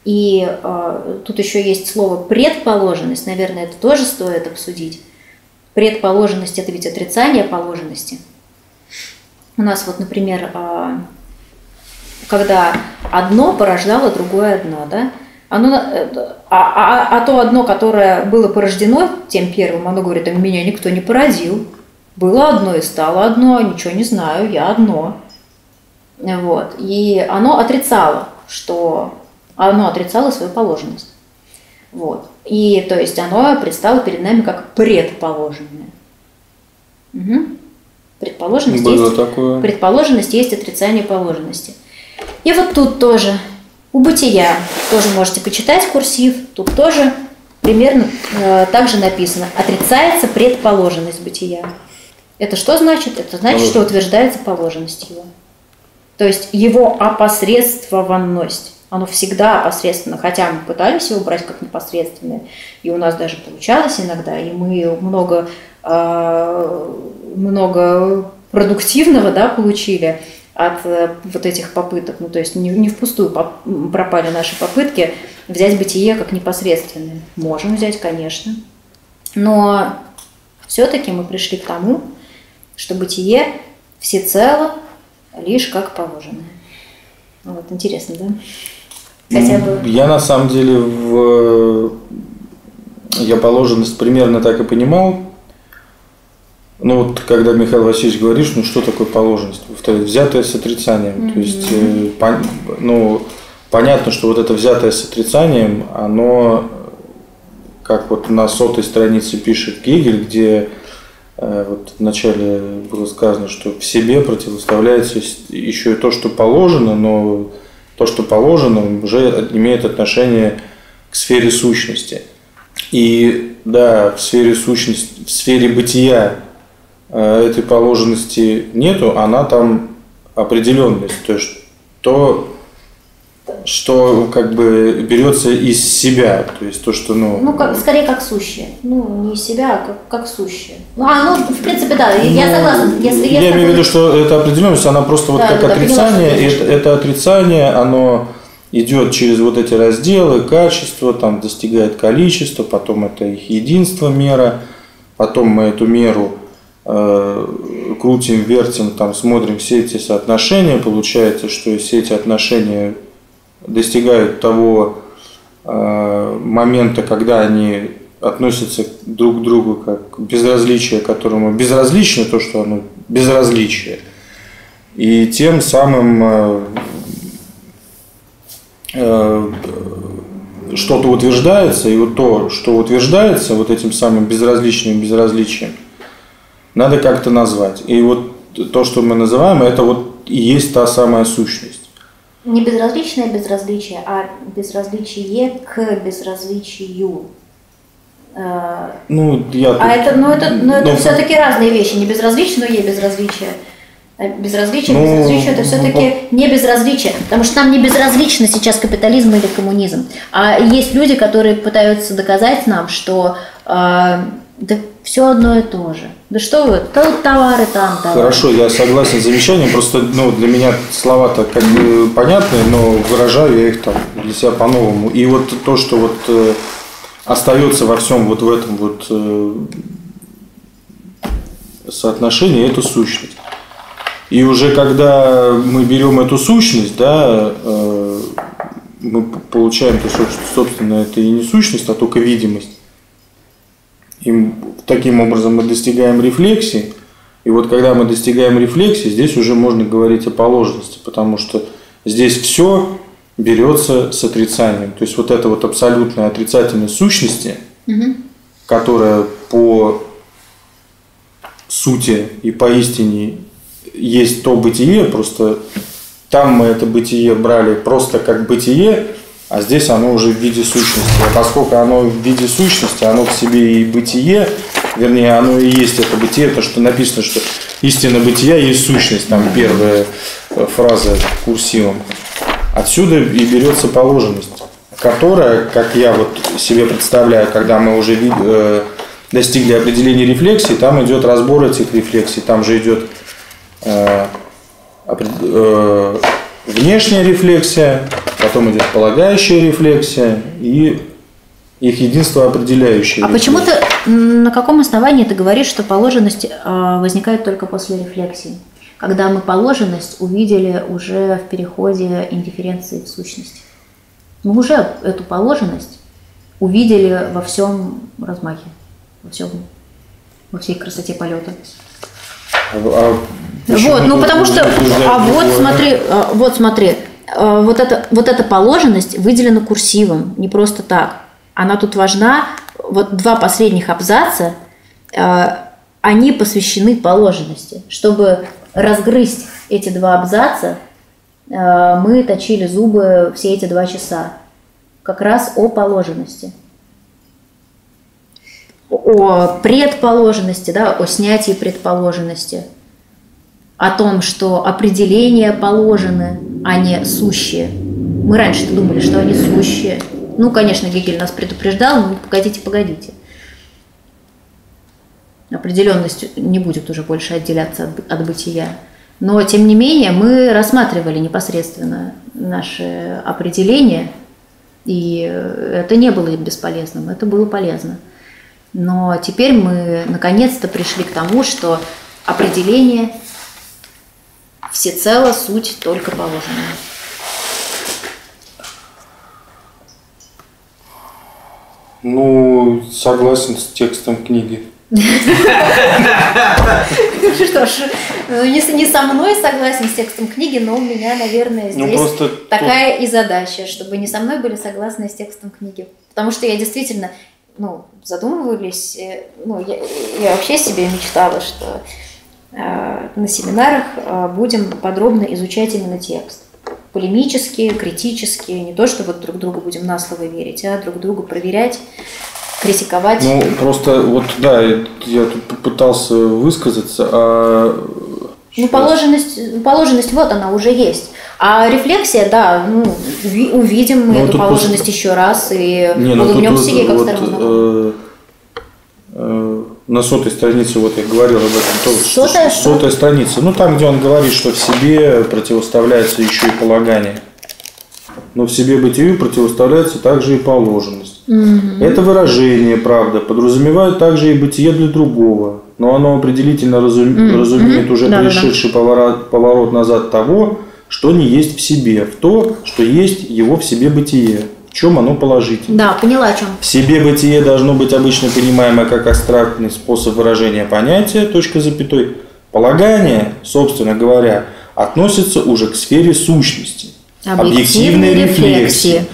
И э, тут еще есть слово предположенность, наверное, это тоже стоит обсудить. Предположенность – это ведь отрицание положенности. У нас вот, например, э, когда одно порождало другое одно, да, оно, э, а, а, а то одно, которое было порождено тем первым, оно говорит, а меня никто не породил. Было одно и стало одно, ничего не знаю, я одно. Вот. И оно отрицало, что оно отрицало свою положенность. Вот. И то есть оно предстало перед нами как предположенное. Угу. Предположенность, Было есть, такое. предположенность есть отрицание положенности. И вот тут тоже у бытия тоже можете почитать курсив, тут тоже примерно э, так же написано. Отрицается предположенность бытия. Это что значит? Это значит, что утверждается положенность его. То есть его опосредствованность оно всегда опосредственно, хотя мы пытались его брать как непосредственное, и у нас даже получалось иногда, и мы много, а, много продуктивного да, получили от э, вот этих попыток. Ну, то есть не, не впустую пропали наши попытки взять бытие как непосредственное. Можем взять, конечно. Но все-таки мы пришли к тому, что бытие всецело лишь как положенное. Вот, интересно, да? Хотя бы. Я на самом деле в я положенность примерно так и понимал. Ну вот, когда Михаил Васильевич говоришь, ну что такое положенность? Взятое с отрицанием. Mm-hmm. То есть, э, пон, ну, понятно, что вот это взятое с отрицанием, оно, как вот на сотой странице пишет Гегель, где вот вначале было сказано, что в себе противоставляется еще и то, что положено, но то, что положено, уже имеет отношение к сфере сущности. И да, в сфере сущности, в сфере бытия э, этой положенности нету, она там определенность, то есть то, что как бы берется из себя, то есть то, что, ну... Ну, как, скорее как сущее. Ну, не из себя, а как, как сущее. Ну, а, ну, в принципе, да, ну, я согласна. Если, я я имею в виду, что это определенность, она просто вот да, как да, отрицание, поняла, это, это отрицание, оно идет через вот эти разделы, качество, там достигает количество, потом это их единство мера, потом мы эту меру э, крутим, вертим, там смотрим все эти соотношения, получается, что все эти отношения достигают того э, момента, когда они относятся друг к другу как безразличие, которому безразлично то, что оно безразличие. И тем самым э, э, что-то утверждается, и вот то, что утверждается вот этим самым безразличным безразличием, надо как-то назвать. И вот то, что мы называем, это вот и есть та самая сущность. Не безразличное безразличие, а безразличие к безразличию. Э, ну, я а это, ну, это, ну, это но... все-таки разные вещи. Не безразличие, но и безразличие. А безразличие, ну, безразличие это все-таки ну, не безразличие, потому что нам не безразлично сейчас капитализм или коммунизм. А есть люди, которые пытаются доказать нам, что э, да все одно и то же. Да что вы, тут товары, там товары. Хорошо, я согласен с замечанием, просто ну, для меня слова-то как бы понятные, но выражаю я их там для себя по-новому. И вот то, что вот э, остается во всем вот в этом вот э, соотношении, это сущность. И уже когда мы берем эту сущность, да, э, мы получаем, то, собственно, это и не сущность, а только видимость. И таким образом мы достигаем рефлексии. И вот когда мы достигаем рефлексии, здесь уже можно говорить о положенности, потому что здесь все берется с отрицанием. То есть вот эта вот абсолютная отрицательность сущности, угу. которая по сути и поистине есть то бытие, просто там мы это бытие брали просто как бытие, а здесь оно уже в виде сущности. А поскольку оно в виде сущности, оно в себе и бытие, вернее, оно и есть это бытие, то, что написано, что истина бытия есть сущность, там первая э, фраза курсивом. Отсюда и берется положенность, которая, как я вот себе представляю, когда мы уже э, достигли определения рефлексии, там идет разбор этих рефлексий, там же идет э, внешняя рефлексия, потом идет полагающая рефлексия и их единство определяющее. А почему ты на каком основании ты говоришь, что положенность э, возникает только после рефлексии? Когда мы положенность увидели уже в переходе индифференции в сущность. Мы уже эту положенность увидели во всем размахе, во всем, во всей красоте полета. А, а вот, ну потому что, а вот смотри, а, вот смотри, а, вот эта, вот эта положенность выделена курсивом, не просто так. Она тут важна. Вот два последних абзаца, они посвящены положенности. Чтобы разгрызть эти два абзаца, мы точили зубы все эти два часа. Как раз о положенности о предположенности, да, о снятии предположенности, о том, что определения положены, а не сущие. Мы раньше думали, что они сущие. Ну, конечно, Гегель нас предупреждал, но погодите, погодите. Определенность не будет уже больше отделяться от, от бытия. Но, тем не менее, мы рассматривали непосредственно наши определения, и это не было бесполезным, это было полезно. Но теперь мы наконец-то пришли к тому, что определение всецело суть только положенная. Ну, согласен с текстом книги. Что ж, ну, если не со мной согласен с текстом книги, но у меня, наверное, ну, здесь такая и задача, чтобы не со мной были согласны с текстом книги. Потому что я действительно ну, задумывались, э, ну, я, я вообще себе мечтала, что на семинарах э, будем подробно изучать именно текст. Полемически, критически, не то, что вот друг другу будем на слово верить, а друг друга проверять, критиковать. Ну, просто вот, да, я тут попытался высказаться, а... Ну, положенность, положенность, вот она уже есть. А рефлексия, да, ну, увидим мы ну, эту положенность просто... еще раз и не, ну, улыбнемся ей как вот, старому э, э, на сотой странице, вот я говорил об этом, то, сотая, сотая страница, ну там, где он говорит, что в себе противоставляется еще и полагание. Но в себе бытию противоставляется также и положенность. Угу. Это выражение, правда, подразумевает также и бытие для другого, но оно определительно разум... угу. разумеет уже да, пришедший да. Поворот, поворот назад того, что не есть в себе, в то, что есть его в себе бытие. Чем оно положительно? Да, поняла о чем. В себе бытие должно быть обычно понимаемо как абстрактный способ выражения понятия, точка запятой. Полагание, собственно говоря, относится уже к сфере сущности, объективной, объективной рефлексии. рефлексии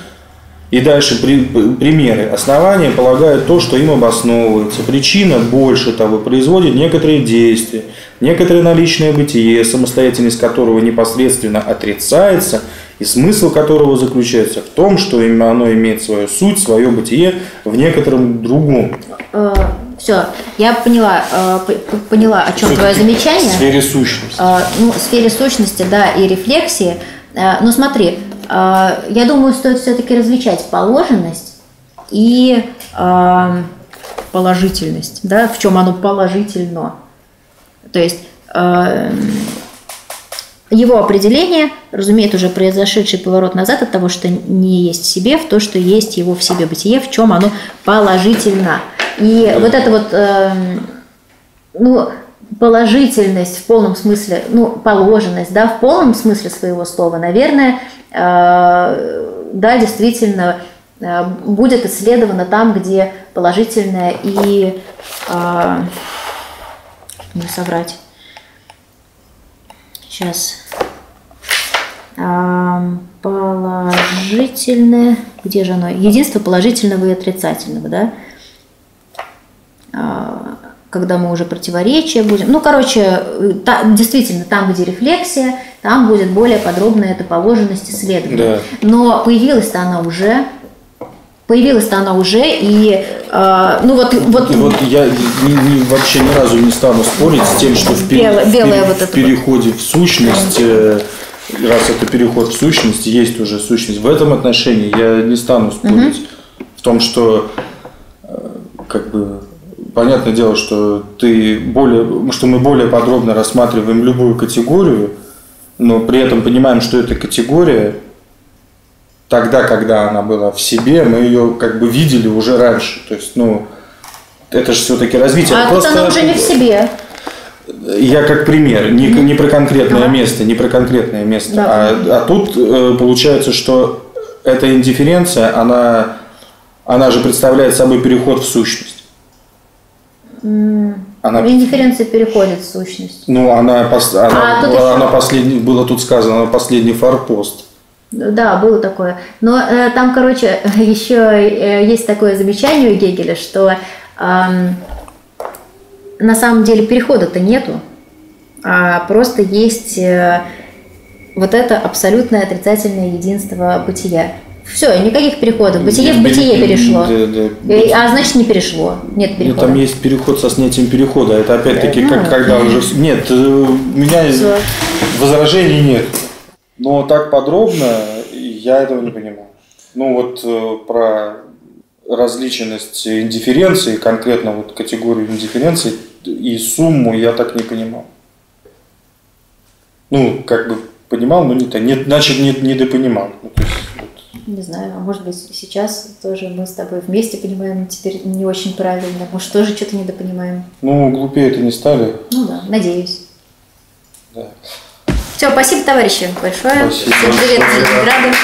и дальше при, примеры. Основания полагают то, что им обосновывается. Причина, больше того, производит некоторые действия, некоторое наличное бытие, самостоятельность которого непосредственно отрицается, и смысл которого заключается в том, что именно оно имеет свою суть, свое бытие в некотором другом. Э, Все, я поняла, э, поняла, о чем твое замечание. В сфере сущности. Э, ну, в сфере сущности, да, и рефлексии. Ну, смотри, я думаю, стоит все-таки различать положенность и а, положительность, да, в чем оно положительно. То есть а, его определение разумеет уже произошедший поворот назад от того, что не есть в себе, в то, что есть его в себе бытие, в чем оно положительно. И вот это вот, ну, положительность в полном смысле, ну, положенность, да, в полном смысле своего слова, наверное, э, да, действительно э, будет исследовано там, где положительное и э, не соврать. Сейчас. Положительное, где же оно? Единство положительного и отрицательного, да? когда мы уже противоречия будем. Ну, короче, та, действительно, там, где рефлексия, там будет более подробная тоположенность исследования. Да. Но появилась-то она уже, появилась-то она уже, и э, ну вот... Вот, и вот я ни, ни, вообще ни разу не стану спорить с тем, что в, пере, белая, белая в, вот в переходе вот. в сущность... Э, раз это переход в сущность, есть уже сущность. В этом отношении я не стану спорить угу. в том, что э, как бы понятное дело, что ты более, что мы более подробно рассматриваем любую категорию, но при этом понимаем, что эта категория тогда, когда она была в себе, мы ее как бы видели уже раньше. То есть, ну, это же все-таки развитие. А Просто она уже не в себе. Я как пример, не, не про конкретное место, не про конкретное место. Да. А, а тут э, получается, что эта индифференция, она, она же представляет собой переход в сущность. Она... Индифференция переходит в сущность. Ну, она, пос... она, а, была, она последний, было тут сказано, последний форпост. Да, было такое. Но э, там, короче, еще э, есть такое замечание у Гегеля, что э, на самом деле перехода-то нету, а просто есть э, вот это абсолютное отрицательное единство бытия. Все, никаких переходов. Бытие в бытие перешло. Да, да. А значит не перешло. Нет ну, перехода. Нет, там есть переход со снятием перехода. Это опять-таки да. как когда уже. Нет, э, у меня Все. возражений нет. Но так подробно я этого не понимаю. Ну вот э, про различенность индифференции, конкретно вот категорию индифференции и сумму я так не понимал. Ну, как бы понимал, но не, не значит, не, недопонимал. Ну, то есть, не знаю, а может быть сейчас тоже мы с тобой вместе понимаем теперь не очень правильно, может тоже что-то недопонимаем. Ну, глупее это не стали. Ну да, надеюсь. Да. Все, спасибо, товарищи, большое. Спасибо. Всем привет, Ленинграду.